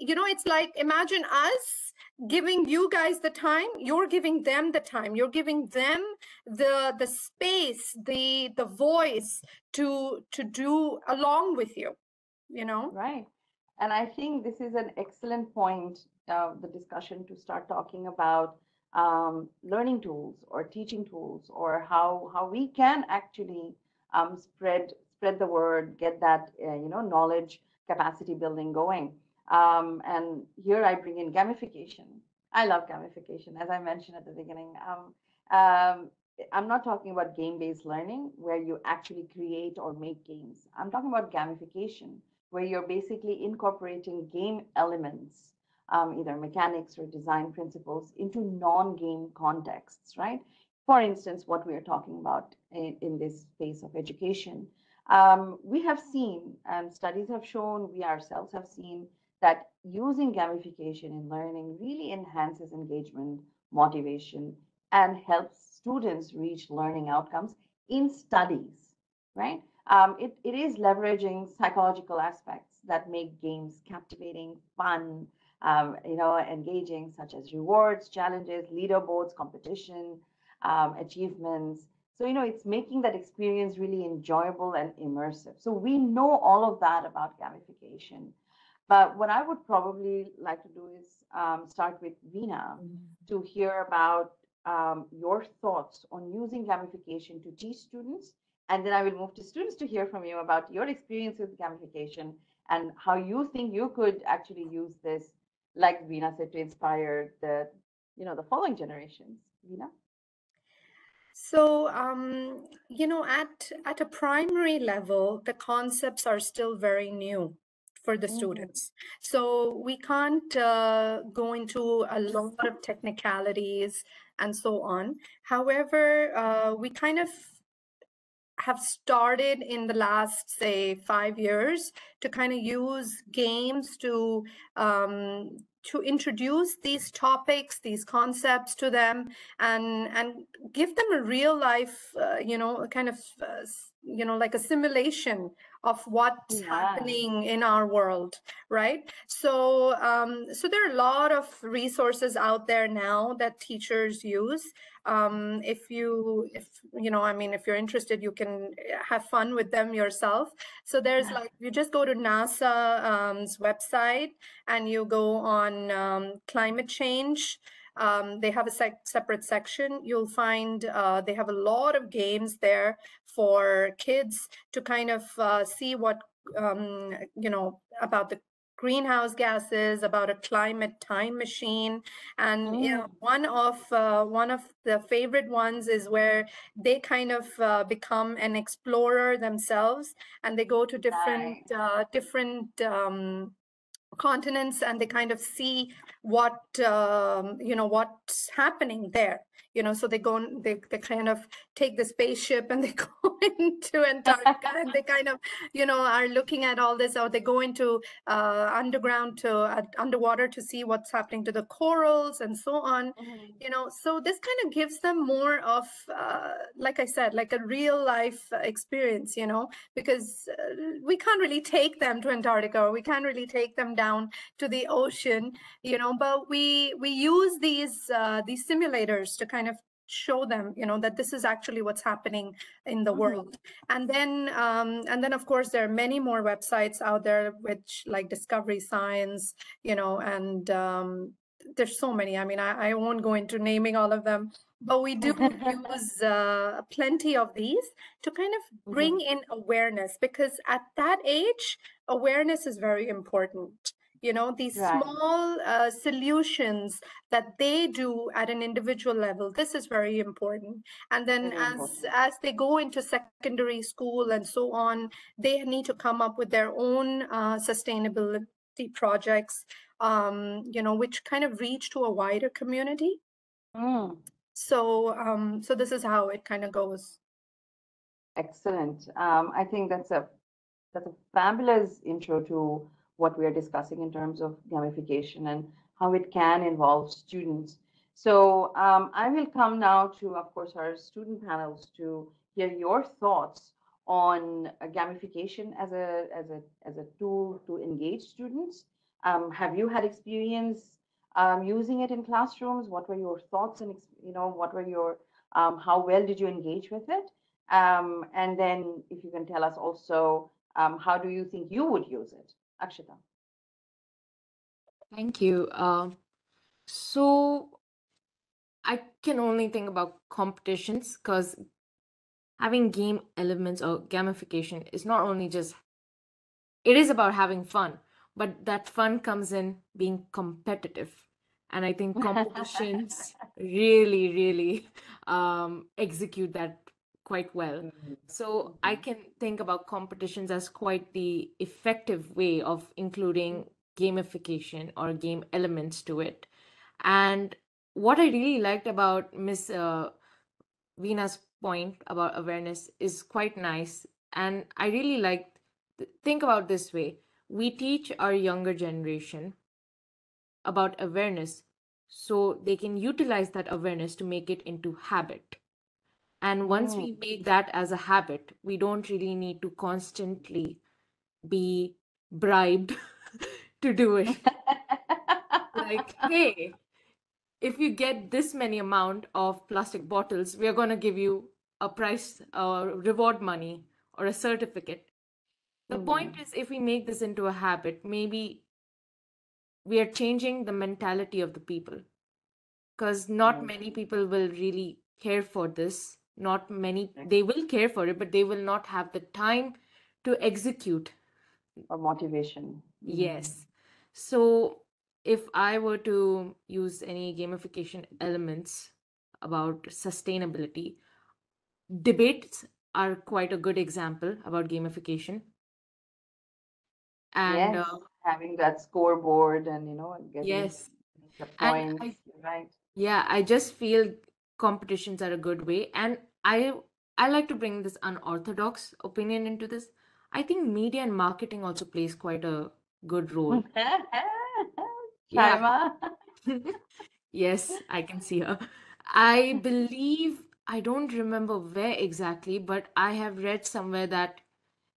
you know it's like imagine us giving you guys the time you're giving them the time. You're giving them the the space the the voice to to do along with you you know? Right. And I think this is an excellent point of the discussion to start talking about um, learning tools or teaching tools or how how we can actually um, spread spread the word, get that uh, you know knowledge capacity building going. Um, and here I bring in gamification. I love gamification, as I mentioned at the beginning. Um, um, I'm not talking about game-based learning where you actually create or make games. I'm talking about gamification where you're basically incorporating game elements, um, either mechanics or design principles, into non-game contexts, right? For instance, what we are talking about in, in this space of education, um, we have seen, and studies have shown, we ourselves have seen that using gamification in learning really enhances engagement, motivation, and helps students reach learning outcomes in studies, right? Um, it, it is leveraging psychological aspects that make games captivating, fun, um, you know, engaging, such as rewards, challenges, leaderboards, competition, um, achievements. So, you know, it's making that experience really enjoyable and immersive. So we know all of that about gamification. But what I would probably like to do is um, start with Veena to hear about um, your thoughts on using gamification to teach students. And then I will move to students to hear from you about your experience with gamification and how you think you could actually use this, like Veena said, to inspire the, you know, the following generations. Veena? So, um, you know, at at a primary level, the concepts are still very new for the Mhm. students. So we can't uh, go into a lot of technicalities and so on. However, uh, we kind of have started in the last, say, five years to kind of use games to um, to introduce these topics, these concepts to them, and and give them a real life, uh, you know, kind of, uh, you know, like a simulation of what's Yeah. happening in our world, right? So, um, so there are a lot of resources out there now that teachers use. Um, if you, if you know, I mean, if you're interested, you can have fun with them yourself. So there's Yeah. like you just go to NASA's website and you go on um, climate change. Um, they have a sec- separate section. You'll find uh, they have a lot of games there for kids to kind of uh, see what um, you know about the greenhouse gases, about a climate time machine, and you know, one of uh, one of the favorite ones is where they kind of uh, become an explorer themselves, and they go to different uh, different. Um, continents and they kind of see what um, you know what's happening there you know so they go and they, they kind of take the spaceship and they go into antarctica and they kind of you know are looking at all this or they go into uh, underground to uh, underwater to see what's happening to the corals and so on you know. So this kind of gives them more of uh, like i said like a real life experience you know because uh, we can't really take them to antarctica or we can't really take them down to the ocean you know. But we we use these uh, these simulators to kind of show them you know that this is actually what's happening in the Mhm. world. And then um, and then of course there are many more websites out there which like discovery science you know and um, there's so many. I mean I, I won't go into naming all of them but we do use uh, plenty of these to kind of bring in awareness because at that age awareness is very important you know these Right. small uh, solutions that they do at an individual level this is very important and then Very as important. as they go into secondary school and so on they need to come up with their own uh, sustainability projects um, you know which kind of reach to a wider community Mm. so um, so this is how it kind of goes Excellent. Um, I think that's a that's a fabulous intro to what we are discussing in terms of gamification and how it can involve students. So um, I will come now to, of course, our student panels to hear your thoughts on gamification as a as a as a tool to engage students. Um, have you had experience um, using it in classrooms? What were your thoughts and you know what were your um, how well did you engage with it? Um, and then if you can tell us also, um, how do you think you would use it? Akshita. Thank you. Um, so I can only think about competitions because having game elements or gamification is not only just, it is about having fun, but that fun comes in being competitive. And I think competitions really, really um, execute that quite well. So I can think about competitions as quite the effective way of including gamification or game elements to it. And what I really liked about Miss uh, Veena's point about awareness is quite nice. And I really like, think about this way. We teach our younger generation about awareness so they can utilize that awareness to make it into habit. And once we make that as a habit, we don't really need to constantly be bribed to do it. Like, hey, if you get this many amount of plastic bottles, we are going to give you a price, uh, reward money or a certificate. The point is, if we make this into a habit, maybe we are changing the mentality of the people because not Right. many people will really care for this. Not many, they will care for it, but they will not have the time to execute Or motivation. Yes. So if I were to use any gamification elements about sustainability, debates are quite a good example about gamification. And Yes, uh, having that scoreboard and you know getting yes, the points, I right? yeah, I just feel competitions are a good way. And I I like to bring this unorthodox opinion into this. I think media and marketing also plays quite a good role. Yeah. Yes, I can see her. I believe, I don't remember where exactly, but I have read somewhere that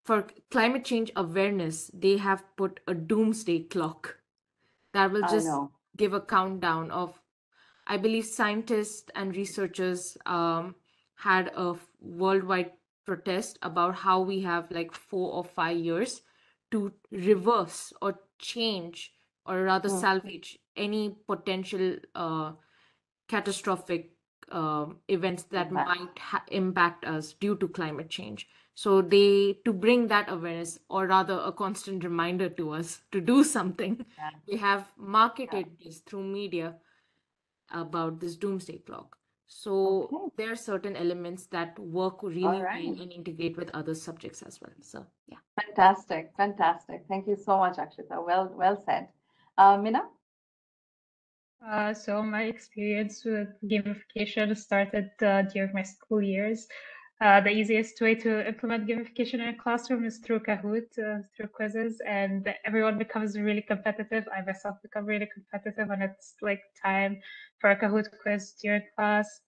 for climate change awareness, they have put a doomsday clock that will just give a countdown of, I believe scientists and researchers um, had a worldwide protest about how we have like four or five years to reverse or change or rather Mm. salvage any potential uh, catastrophic um events that Impact. might ha impact us due to climate change. So they, to bring that awareness, or rather a constant reminder to us to do something, Yeah. they have marketed this through media about this doomsday clock. So Okay. there are certain elements that work really All well right. and integrate with other subjects as well. So yeah. Fantastic. Fantastic. Thank you so much, Akshita. Well, well said. Uh, Mina? Uh, so my experience with gamification started uh, during my school years. Uh, the easiest way to implement gamification in a classroom is through Kahoot, uh, through quizzes, and everyone becomes really competitive. I myself become really competitive when it's like time for a Kahoot quiz during class.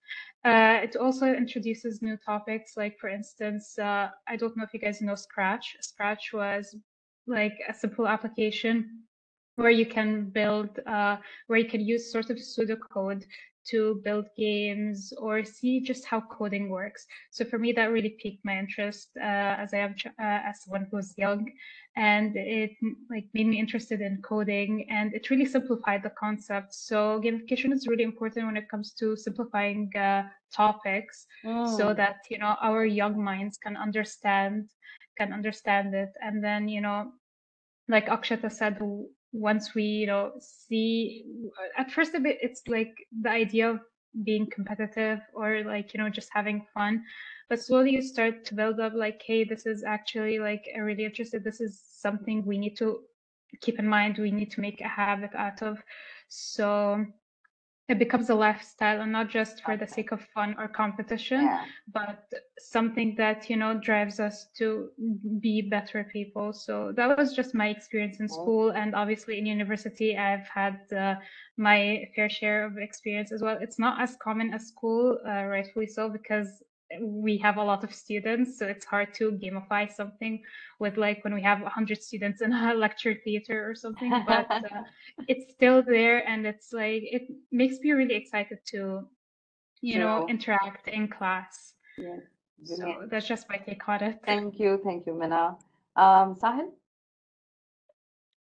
Uh, it also introduces new topics, like for instance, uh, I don't know if you guys know Scratch. Scratch was like a simple application where you can build, uh, where you can use sort of pseudocode to build games or see just how coding works. So for me, that really piqued my interest uh, as I am uh, as someone who's young, and it like made me interested in coding, and it really simplified the concept. So gamification is really important when it comes to simplifying uh, topics, so Mm. that you know our young minds can understand can understand it, and then you know like Akshita said, once we, you know, see, uh, at first a bit, it's like the idea of being competitive or like, you know, just having fun. But slowly you start to build up like, hey, this is actually like a really interested, this is something we need to keep in mind, we need to make a habit out of. So it becomes a lifestyle and not just for the sake of fun or competition Yeah. but something that you know drives us to be better people. So that was just my experience in school and obviously in university i've had uh, my fair share of experience as well. It's not as common as school uh, rightfully so because we have a lot of students so it's hard to gamify something with like when we have 100 students in a lecture theater or something but uh, it's still there and it's like it makes me really excited to you know interact in class Yeah. so that's just my take on it Thank you. Thank you, Mina. Um, Sahil?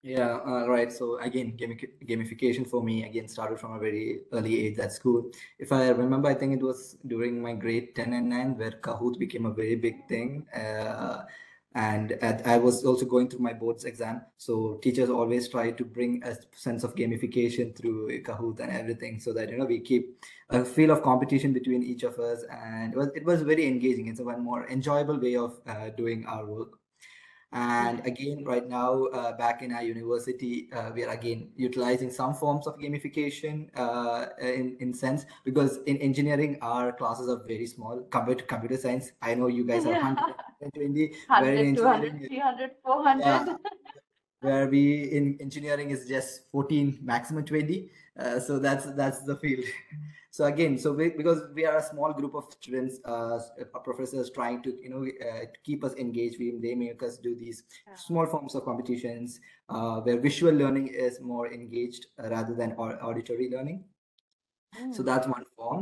Yeah, uh, right. So again, gamification for me again started from a very early age at school. If I remember, I think it was during my grade 10 and 9 where Kahoot became a very big thing. Uh, and at, I was also going through my boards exam. So teachers always try to bring a sense of gamification through Kahoot and everything so that, you know, we keep a feel of competition between each of us. And it was, it was very engaging. It's a one more enjoyable way of uh, doing our work. And again, right now, uh, back in our university, uh, we are again utilizing some forms of gamification uh, in, in sense because in engineering, our classes are very small compared to computer science. I know you guys are 120, where in 100, 200, 300, 400. yeah, where we in engineering is just 14, maximum 20. Uh, so that's that's the field. So again, so we, because we are a small group of students, uh, professors trying to you know uh, keep us engaged, we they make us do these Yeah. small forms of competitions uh, where visual learning is more engaged rather than au- auditory learning. So Mm. that's one form.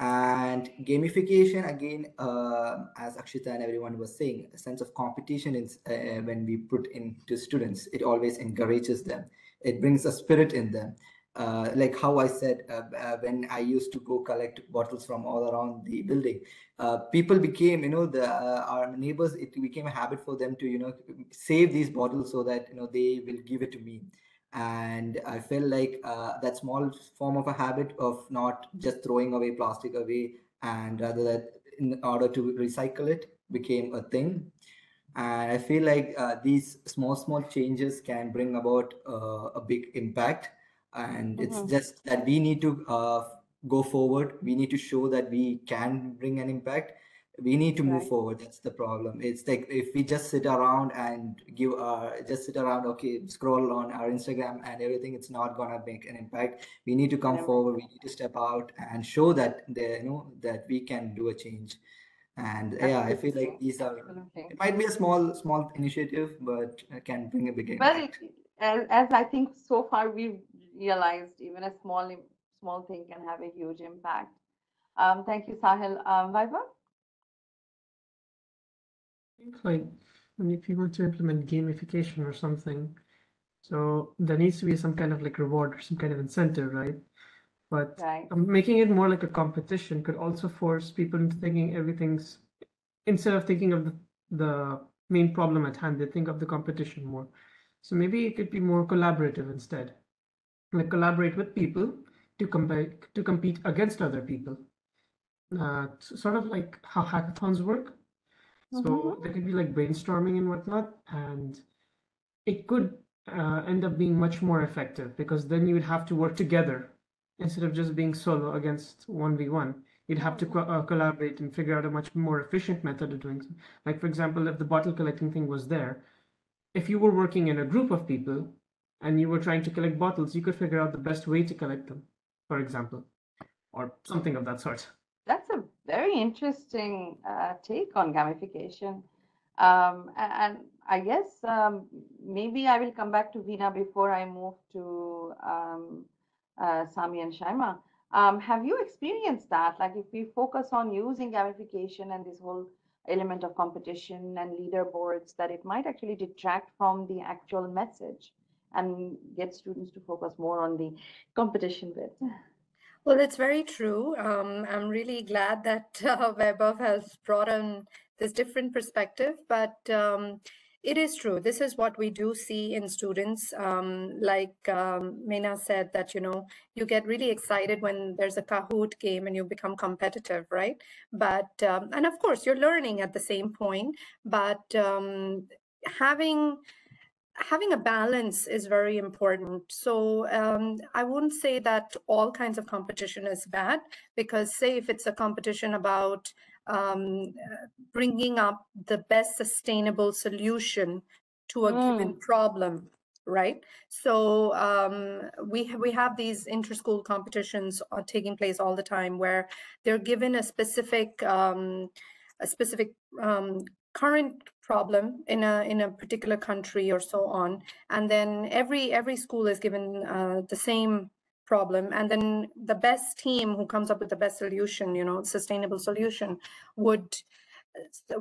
And gamification, again, uh, as Akshita and everyone was saying, a sense of competition is uh, when we put into students, it always encourages them. It brings a spirit in them. Uh, like how I said, uh, uh, when I used to go collect bottles from all around the building, uh, people became, you know, the uh, our neighbors. It became a habit for them to, you know, save these bottles so that you know they will give it to me and i felt like uh, that small form of a habit of not just throwing away plastic away and rather that in order to recycle it became a thing and i feel like these small small changes can bring about a big impact and it's Mhm. just that we need to uh, go forward. We need to show that we can bring an impact. We need to move forward. That's the problem. It's like if we just sit around and give uh just sit around okay scroll on our instagram and everything it's not gonna make an impact. We need to come forward. We need to step out and show that the you know that we can do a change. And yeah i feel like these are Absolutely. it might be a small small initiative but uh, can bring a big impact. as, as I think so far we've realized, even a small small thing can have a huge impact. Um, thank you, Sahil. Um, think like I mean, if you want to implement gamification or something, so there needs to be some kind of like reward or some kind of incentive, right? But Right. making it more like a competition could also force people into thinking everything's instead of thinking of the, the main problem at hand, they think of the competition more. So maybe it could be more collaborative instead. Like collaborate with people to compete to compete against other people. Uh, sort of like how hackathons work. So Mhm. there could be like brainstorming and whatnot, and it could uh, end up being much more effective because then you would have to work together instead of just being solo against 1v1. You'd have to co uh, collaborate and figure out a much more efficient method of doing so. Like, for example, if the bottle collecting thing was there, if you were working in a group of people and you were trying to collect bottles, you could figure out the best way to collect them, for example, or something of that sort. That's a very interesting uh, take on gamification. Um, and I guess um, maybe I will come back to Veena before I move to um, uh, Sami and Shaima. Um, have you experienced that? Like if we focus on using gamification and this whole element of competition and leaderboards, that it might actually detract from the actual message and get students to focus more on the competition bit. Well, it's very true. Um, I'm really glad that uh, has brought on this different perspective, but um, it is true. This is what we do see in students. Um, like um, said, that you know you get really excited when there's a Kahoot game and you become competitive, right? But um, and of course you're learning at the same point, but um, having having a balance is very important. So um, I wouldn't say that all kinds of competition is bad because say if it's a competition about um, bringing up the best sustainable solution to a given problem, right? So um, we ha- we have these inter-school competitions taking place all the time where they're given a specific um, a specific um, current problem in a in a particular country or so on and then every every school is given uh, the same problem and then the best team who comes up with the best solution you know sustainable solution would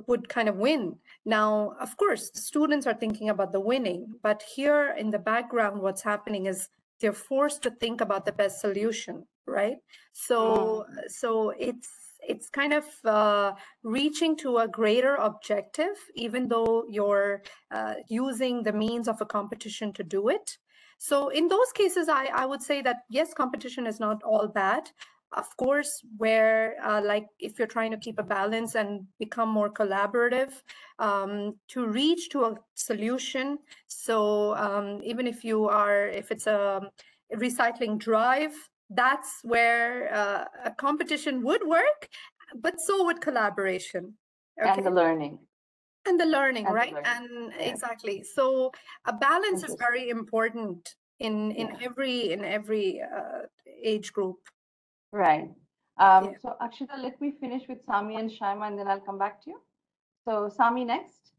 would kind of win. Now of course students are thinking about the winning but here in the background what's happening is they're forced to think about the best solution right? So so it's it's kind of uh, reaching to a greater objective, even though you're uh, using the means of a competition to do it. So in those cases, I, I would say that yes, competition is not all bad. Of course, where uh, like if you're trying to keep a balance and become more collaborative um, to reach to a solution. So um, even if you are, if it's a recycling drive, that's where uh, a competition would work, but so would collaboration. And the learning. And the learning, And the right? learning, And yeah. exactly. So a balance is very important in in Yeah. every in every uh, age group. Right. Um, Yeah. so Akshita, let me finish with Sami and Shaima and then I'll come back to you. So Sami next.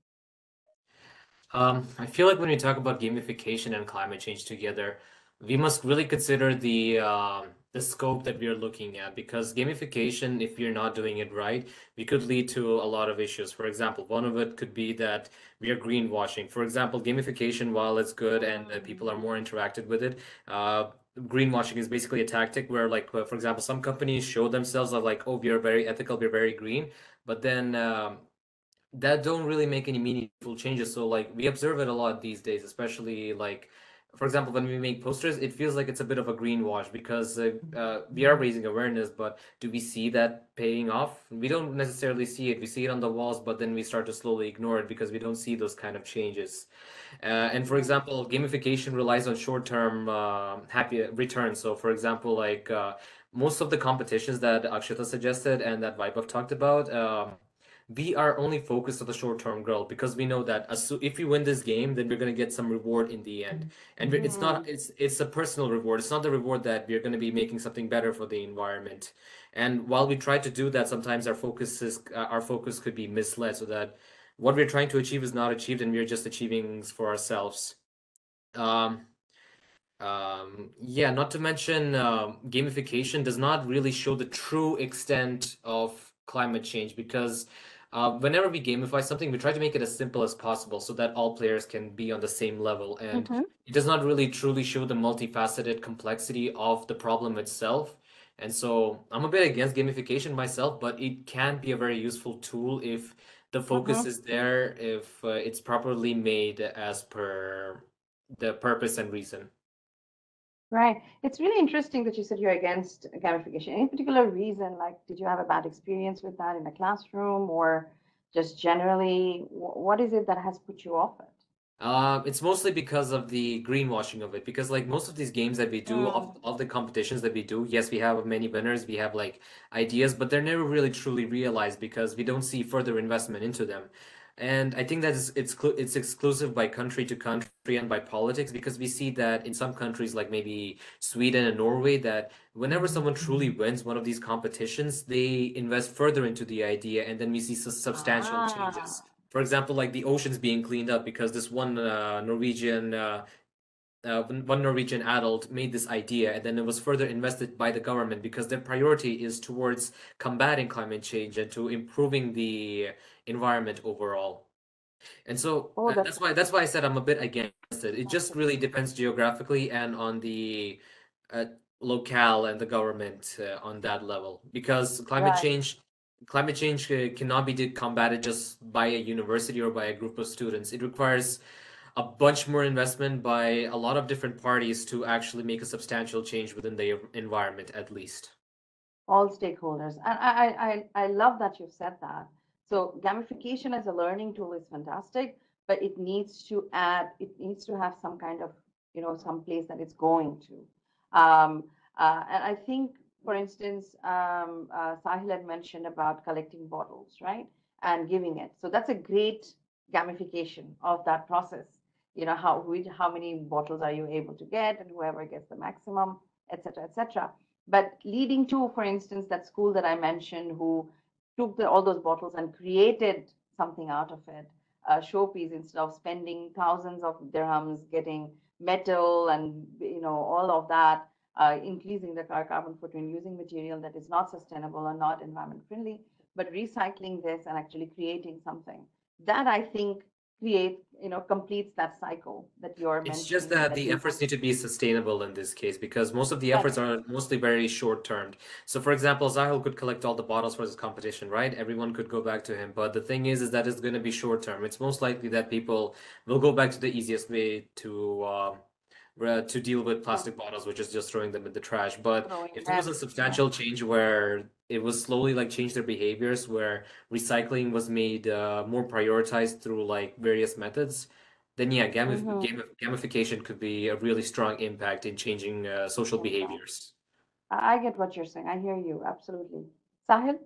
Um, I feel like when we talk about gamification and climate change together, we must really consider the um the scope that we are looking at because gamification, if you're not doing it right, we could lead to a lot of issues. For example, one of it could be that we are greenwashing. For example, gamification, while it's good and uh, people are more interacted with it, uh, greenwashing is basically a tactic where, like, uh, for example, some companies show themselves of like, oh, we are very ethical, we're very green, but then um, that don't really make any meaningful changes. So like we observe it a lot these days, especially like for example, when we make posters, it feels like it's a bit of a greenwash because uh, uh, we are raising awareness, but do we see that paying off? We don't necessarily see it. We see it on the walls, but then we start to slowly ignore it because we don't see those kind of changes. Uh, and for example, gamification relies on short-term uh, happy returns. So for example, like uh, most of the competitions that Akshita suggested and that Vaibhav talked about, um, we are only focused on the short-term goal because we know that if we win this game, then we're going to get some reward in the end. And mm-hmm. it's not it's it's a personal reward. It's not the reward that we're going to be making something better for the environment. And while we try to do that, sometimes our focus is uh, our focus could be misled, so that what we're trying to achieve is not achieved, and we're just achieving for ourselves. Um, um, yeah, not to mention uh, gamification does not really show the true extent of climate change because uh, whenever we gamify something, we try to make it as simple as possible so that all players can be on the same level. And mm-hmm. it does not really truly show the multifaceted complexity of the problem itself. And so I'm a bit against gamification myself, but it can be a very useful tool if the focus mm-hmm. is there, if uh, it's properly made as per the purpose and reason. Right. It's really interesting that you said you're against gamification. Any particular reason? Like, did you have a bad experience with that in the classroom or just generally? What is it that has put you off it? Uh, it's mostly because of the greenwashing of it. Because like most of these games that we do, mm. of, of the competitions that we do, yes, we have many winners, we have like ideas, but they're never really truly realized because we don't see further investment into them and I think that is it's it's exclusive by country to country and by politics because we see that in some countries like maybe Sweden and Norway that whenever someone truly mm-hmm. wins one of these competitions they invest further into the idea and then we see substantial ah. changes. For example, like the oceans being cleaned up because this one uh, Norwegian uh, uh, one Norwegian adult made this idea, and then it was further invested by the government because their priority is towards combating climate change and to improving the environment overall. And so oh, that's... that's... why that's why I said I'm a bit against it. It just really depends geographically and on the uh, locale and the government uh, on that level because climate right. change climate change uh, cannot be combated just by a university or by a group of students. It requires a bunch more investment by a lot of different parties to actually make a substantial change within the environment at least. All stakeholders. And i i i love that you've said that. So gamification as a learning tool is fantastic but it needs to add it needs to have some kind of you know some place that it's going to. Um, uh, and i think for instance um, uh, sahil had mentioned about collecting bottles right? And giving it. So that's a great gamification of that process you know how which, how many bottles are you able to get and whoever gets the maximum etc etc but leading to for instance that school that i mentioned who took the, all those bottles and created something out of it a showpiece instead of spending thousands of dirhams getting metal and you know all of that uh, increasing the carbon footprint using material that is not sustainable or not environment friendly but recycling this and actually creating something. That i think create you know completes that cycle that you're it's just that, that the efforts need to be sustainable in this case because most of the efforts are mostly very short term so for example Sahil could collect all the bottles for this competition right? Everyone could go back to him. But the thing is is that it's going to be short term it's most likely that people will go back to the easiest way to uh, to deal with plastic bottles, which is just throwing them in the trash. But throwing if there was a substantial change where it was slowly like change their behaviors, where recycling was made uh, more prioritized through like various methods, then yeah, gamif- mm-hmm. gamif- gamification could be a really strong impact in changing uh, social behaviors. I get what you're saying. I hear you absolutely. Sahil.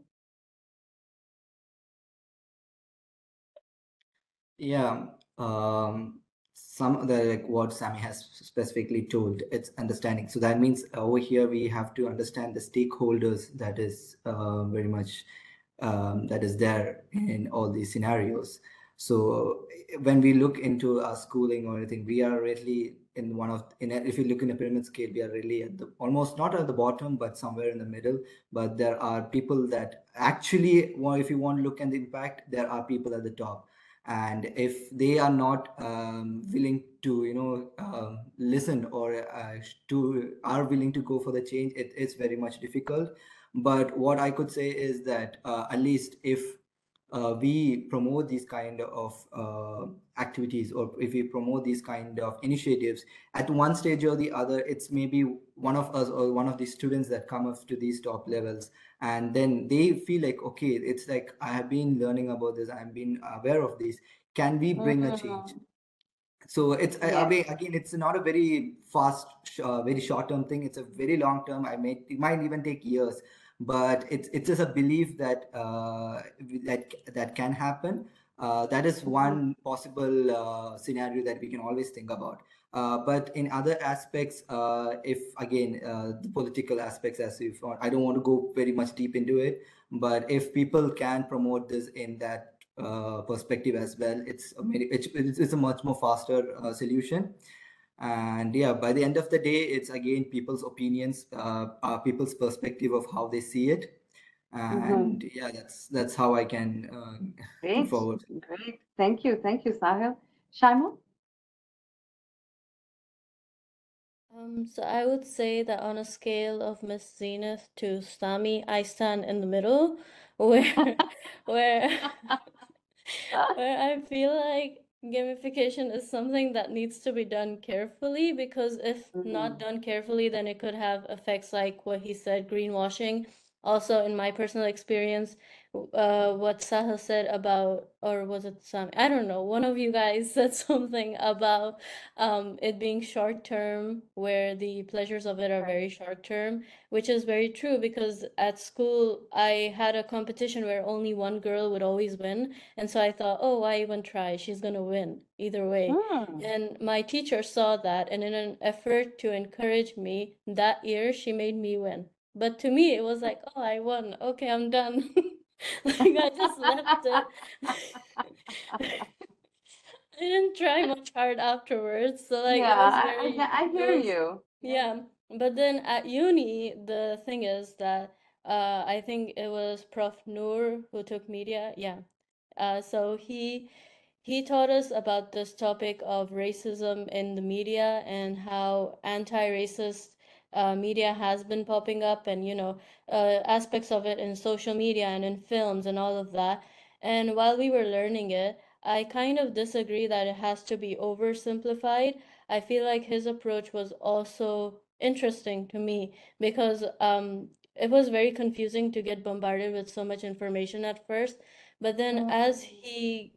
Yeah. Um, some of the like what Sami has specifically told, it's understanding. So that means over here we have to understand the stakeholders that is uh, very much um, that is there in all these scenarios. So when we look into our schooling or anything, we are really in one of in if you look in a pyramid scale, we are really at the almost not at the bottom, but somewhere in the middle. But there are people that actually, well, if you want to look at the impact, there are people at the top and if they are not um, willing to you know um, listen or uh, to are willing to go for the change it is very much difficult. But what i could say is that uh, at least if uh, we promote these kind of uh, activities or if we promote these kind of initiatives at one stage or the other it's maybe one of us or one of the students that come up to these top levels and then they feel like okay it's like i have been learning about this i've been aware of this can we bring mm-hmm. a change so it's yeah. I mean, again it's not a very fast uh, very short term thing it's a very long term i may it might even take years but it's it's just a belief that uh, that that can happen. Uh, that is Mhm. one possible uh, scenario that we can always think about. Uh, but in other aspects, uh, if again uh, the political aspects, as if I don't want to go very much deep into it, but if people can promote this in that uh, perspective as well, it's a, it's, it's a much more faster uh, solution. And yeah, by the end of the day, it's again people's opinions, uh, uh, people's perspective of how they see it. Mhm. And yeah, that's that's how I can uh, put Great, forward. great. Thank you, thank you, Sahil. Shaima? Um, so I would say that on a scale of Miss Zeenath to Stami, I stand in the middle, where where where I feel like gamification is something that needs to be done carefully because if not Mm. done carefully, then it could have effects like what he said, greenwashing. Also, in my personal experience, uh, what Sahil said about, or was it Sam? I don't know. One of you guys said something about um, it being short term, where the pleasures of it are very short term, which is very true because at school I had a competition where only one girl would always win. And so I thought, oh, why even try? She's gonna win either way. Mm. And my teacher saw that, and in an effort to encourage me, that year she made me win. But to me, it was like, oh, I won. Okay, I'm done. Like I just left it. I didn't try much hard afterwards, so like Yeah, was I, I, very, he- I hear was you. Yeah. yeah, but then at uni, the thing is that uh, I think it was Prof. Noor who took media. Yeah. Uh, so he he taught us about this topic of racism in the media and how anti-racist uh, media has been popping up and you know uh, aspects of it in social media and in films and all of that. And while we were learning it, I kind of disagree that it has to be oversimplified. I feel like his approach was also interesting to me because um, it was very confusing to get bombarded with so much information at first. But then as Mm. he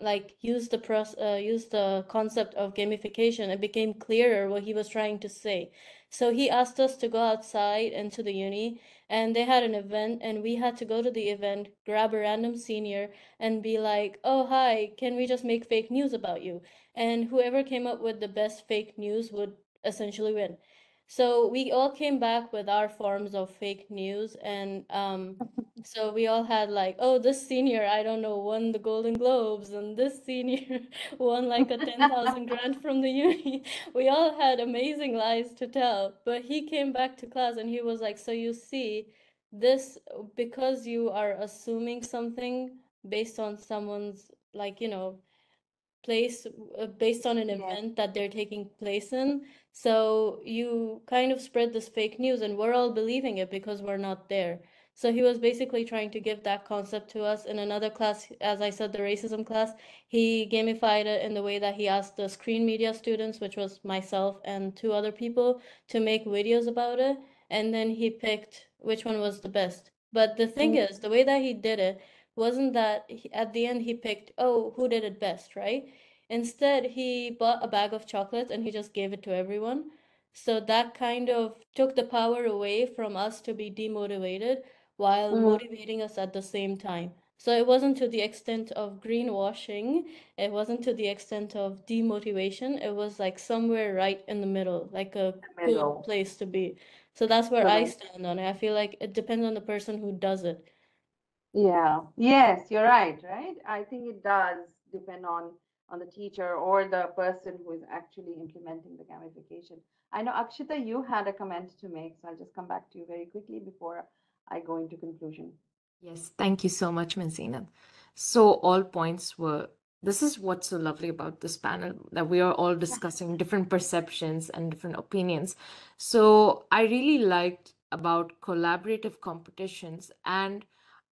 like used the pros uh, used the concept of gamification, it became clearer what he was trying to say. So he asked us to go outside into the uni, and they had an event, and we had to go to the event, grab a random senior, and be like, "Oh, hi, can we just make fake news about you?" And whoever came up with the best fake news would essentially win. So we all came back with our forms of fake news, and um, so we all had like, oh, this senior, I don't know, won the Golden Globes, and this senior won like a 10,000 grant from the uni. We all had amazing lies to tell, but he came back to class and he was like, so you see, this, because you are assuming something based on someone's, like, you know, place uh, based on an event that they're taking place in. So you kind of spread this fake news, and we're all believing it because we're not there. So he was basically trying to give that concept to us in another class, as I said, the racism class. He gamified it in the way that he asked the screen media students, which was myself and two other people, to make videos about it. And then he picked which one was the best. But the thing Mm. is, the way that he did it wasn't that he, at the end he picked, oh, who did it best, right? Instead, he bought a bag of chocolates and he just gave it to everyone. So that kind of took the power away from us to be demotivated while Mm. motivating us at the same time. So it wasn't to the extent of greenwashing, it wasn't to the extent of demotivation. It was like somewhere right in the middle, like a good place to be. So that's where I stand on it. I feel like it depends on the person who does it. Yeah. Yes, you're right, right? I think it does depend on on the teacher or the person who is actually implementing the gamification. I know Akshita, you had a comment to make, so I'll just come back to you very quickly before I go into conclusion. Yes, thank you so much, Ms. So all points were, this is what's so lovely about this panel, that we are all discussing different perceptions and different opinions. So I really liked about collaborative competitions, and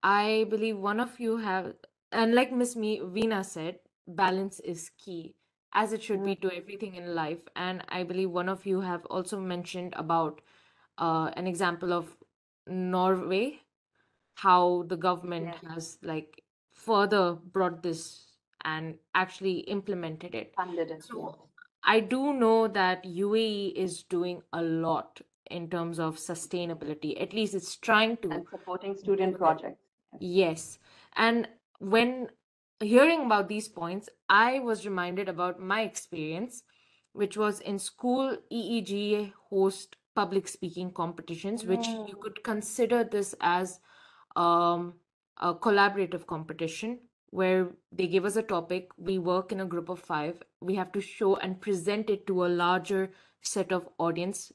I believe one of you have, and like Miss Me Veena said, balance is key, as it should be to everything in life. And I believe one of you have also mentioned about uh, an example of Norway how the government Yes. has like further brought this and actually implemented it. Funded yes. So I do know that UAE is doing a lot in terms of sustainability. At least it's trying to. And supporting student projects. Yes. And when hearing about these points, I was reminded about my experience, which was in school, EEGA host public speaking competitions, which you Mm. could consider this as um, a collaborative competition where they give us a topic, we work in a group of five, we have to show and present it to a larger set of audience,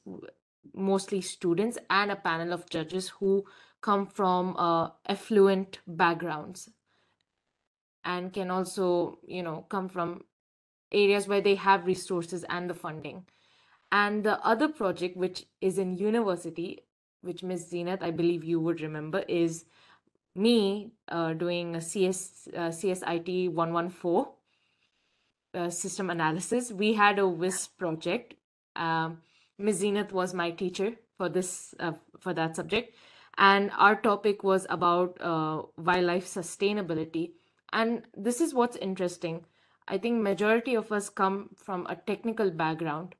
mostly students, and a panel of judges who come from uh, affluent backgrounds and can also, you know, come from areas where they have resources and the funding. And the other project, which is in university, which Miss Zeenath, I believe you would remember, is me uh, doing a CS, uh, CSIT 114 uh, system analysis. We had a WISP project. Um, Ms. Zeenath was my teacher for this uh, for that subject, and our topic was about uh, wildlife sustainability. And this is what's interesting. I think majority of us come from a technical background,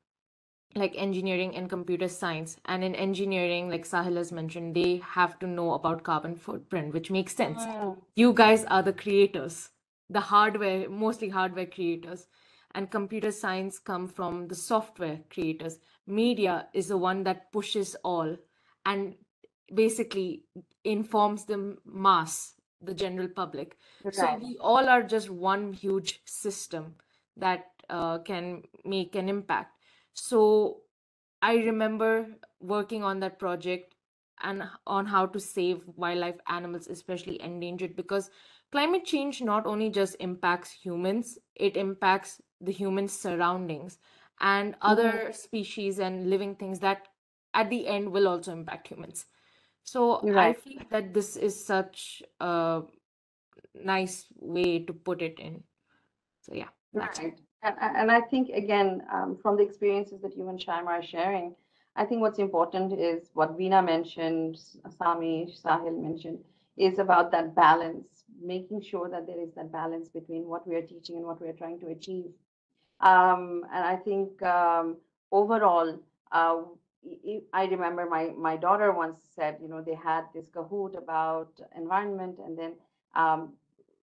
like engineering and computer science. And in engineering, like Sahil has mentioned, they have to know about carbon footprint, which makes sense. You guys are the creators, the hardware, mostly hardware creators. And computer science come from the software creators. Media is the one that pushes all and basically informs the mass, the general public. So we all are just one huge system that uh, can make an impact. So I remember working on that project and on how to save wildlife animals, especially endangered, because climate change not only just impacts humans, it impacts the human surroundings and Mhm. other species and living things that at the end will also impact humans. So You're I right. feel that this is such a nice way to put it in. So yeah, that's it. Right. And, and and I think, again, um, from the experiences that you and Shaima are sharing, I think what's important is what Veena mentioned, Sami, Sahil mentioned, is about that balance, making sure that there is that balance between what we are teaching and what we are trying to achieve. Um, and I think um, overall, uh, I remember my, my daughter once said, you know, they had this Kahoot about environment, and then um,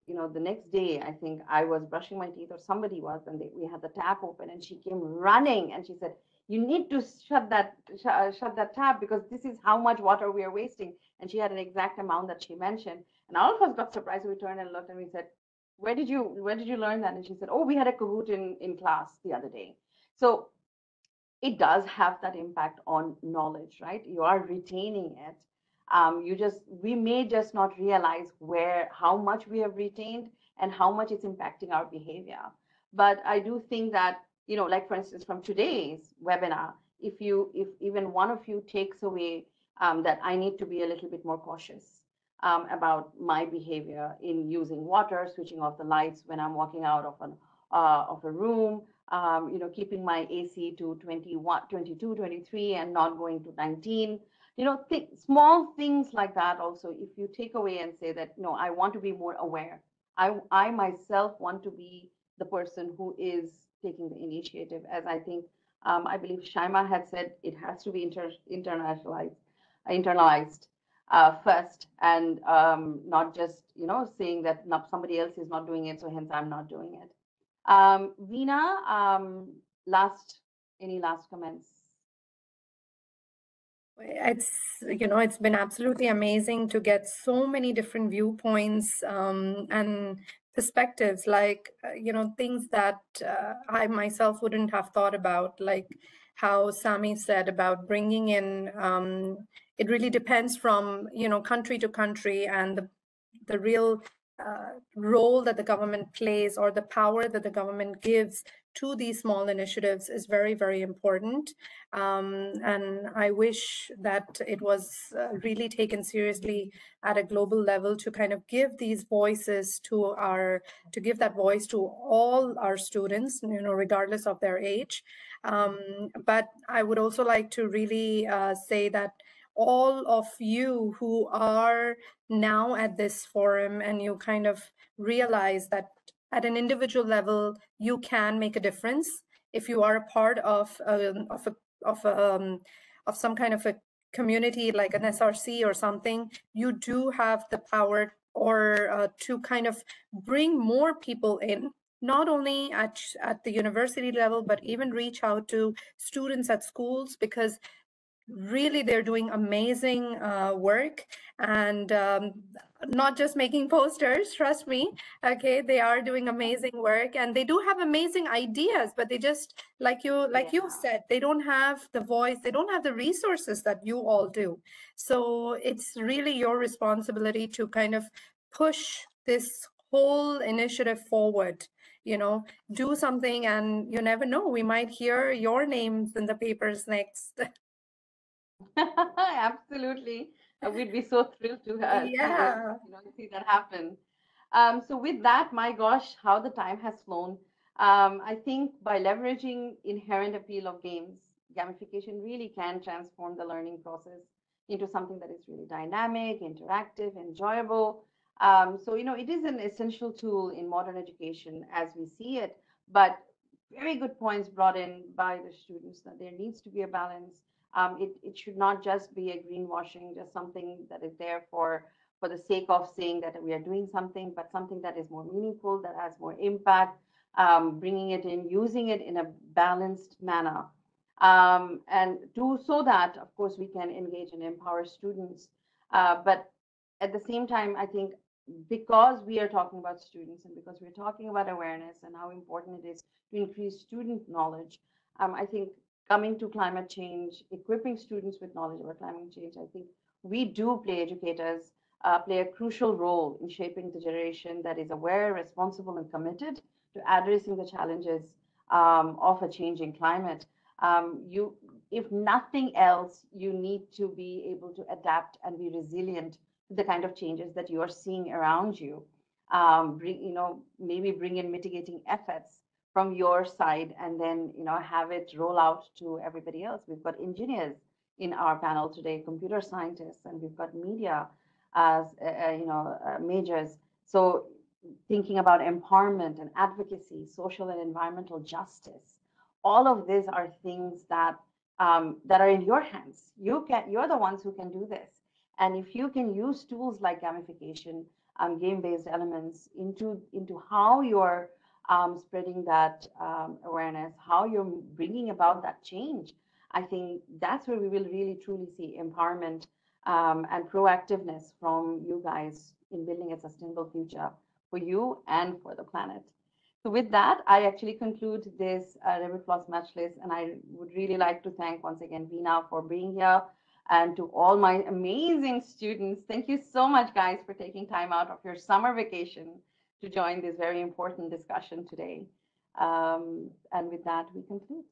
you know, the next day, I think I was brushing my teeth or somebody was, and they, we had the tap open, and she came running and she said, "You need to shut that sh- uh, shut that tap because this is how much water we are wasting." And she had an exact amount that she mentioned, and all of us got surprised. We turned and looked, and we said, "Where did you Where did you learn that?" And she said, "Oh, we had a Kahoot in in class the other day." So it does have that impact on knowledge, right? You are retaining it. Um, you just, we may just not realize where, how much we have retained and how much it's impacting our behavior. But I do think that, you know, like for instance, from today's webinar, if you, if even one of you takes away um, that I need to be a little bit more cautious um, about my behavior in using water, switching off the lights when I'm walking out of an uh, of a room, um, you know, keeping my AC to 21, 22, 23 and not going to 19. You know, th- small things like that also, if you take away and say that, no, I want to be more aware. I, I myself want to be the person who is taking the initiative, as I think, um, I believe Shaima had said, it has to be inter- internationalized, internalized uh, first and um, not just, you know, saying that no, somebody else is not doing it, so hence I'm not doing it. Um, Veena, um, last, any last comments? It's, you know, it's been absolutely amazing to get so many different viewpoints um, and perspectives, like, uh, you know, things that uh, I myself wouldn't have thought about, like how Sami said about bringing in, um, it really depends from, you know, country to country and the, the real uh, role that the government plays or the power that the government gives to these small initiatives is very, very important. Um, and I wish that it was uh, really taken seriously at a global level to kind of give these voices to our, to give that voice to all our students, you know, regardless of their age. Um, but I would also like to really uh, say that all of you who are now at this forum and you kind of realize that at an individual level you can make a difference. If you are a part of a, of a of a, um, of some kind of a community like an SRC or something, you do have the power or uh, to kind of bring more people in not only at, at the university level, but even reach out to students at schools because really they're doing amazing uh, work and um, not just making posters trust me okay? They are doing amazing work and they do have amazing ideas but they just like you like Yeah. you said they don't have the voice they don't have the resources that you all do. So it's really your responsibility to kind of push this whole initiative forward you know? Do something and you never know we might hear your names in the papers next Absolutely. Uh, We'd be so thrilled to, uh, to, Yeah. you know, see that happen. Um, so with that, my gosh, how the time has flown. Um, I think by leveraging inherent appeal of games, gamification really can transform the learning process into something that is really dynamic, interactive, enjoyable. Um, so, you know, it is an essential tool in modern education as we see it, but very good points brought in by the students that there needs to be a balance um, it, it should not just be a greenwashing, just something that is there for for the sake of saying that we are doing something, but something that is more meaningful, that has more impact, um, bringing it in, using it in a balanced manner. Um, and do so that, of course, we can engage and empower students. Uh, but at the same time, I think because we are talking about students and because we're talking about awareness and how important it is to increase student knowledge, um, I think coming to climate change, equipping students with knowledge about climate change, I think we do play educators, uh, play a crucial role in shaping the generation that is aware, responsible, and committed to addressing the challenges um, of a changing climate. Um, you, if nothing else, you need to be able to adapt and be resilient to the kind of changes that you are seeing around you. Um, bring, you know, maybe bring in mitigating efforts from your side and then you know have it roll out to everybody else. We've got engineers in our panel today computer scientists and we've got media as uh, you know uh, majors. So thinking about empowerment and advocacy social and environmental justice all of these are things that um, that are in your hands. You can you're the ones who can do this. And if you can use tools like gamification um, game-based elements into into how you're um, spreading that um, awareness, how you're bringing about that change. I think that's where we will really truly see empowerment um, and proactiveness from you guys in building a sustainable future for you and for the planet. So with that, I actually conclude this uh, Plus Majlis, and I would really like to thank once again Veena for being here and to all my amazing students. Thank you so much, guys, for taking time out of your summer vacation to join this very important discussion today. Um, and with that, we conclude.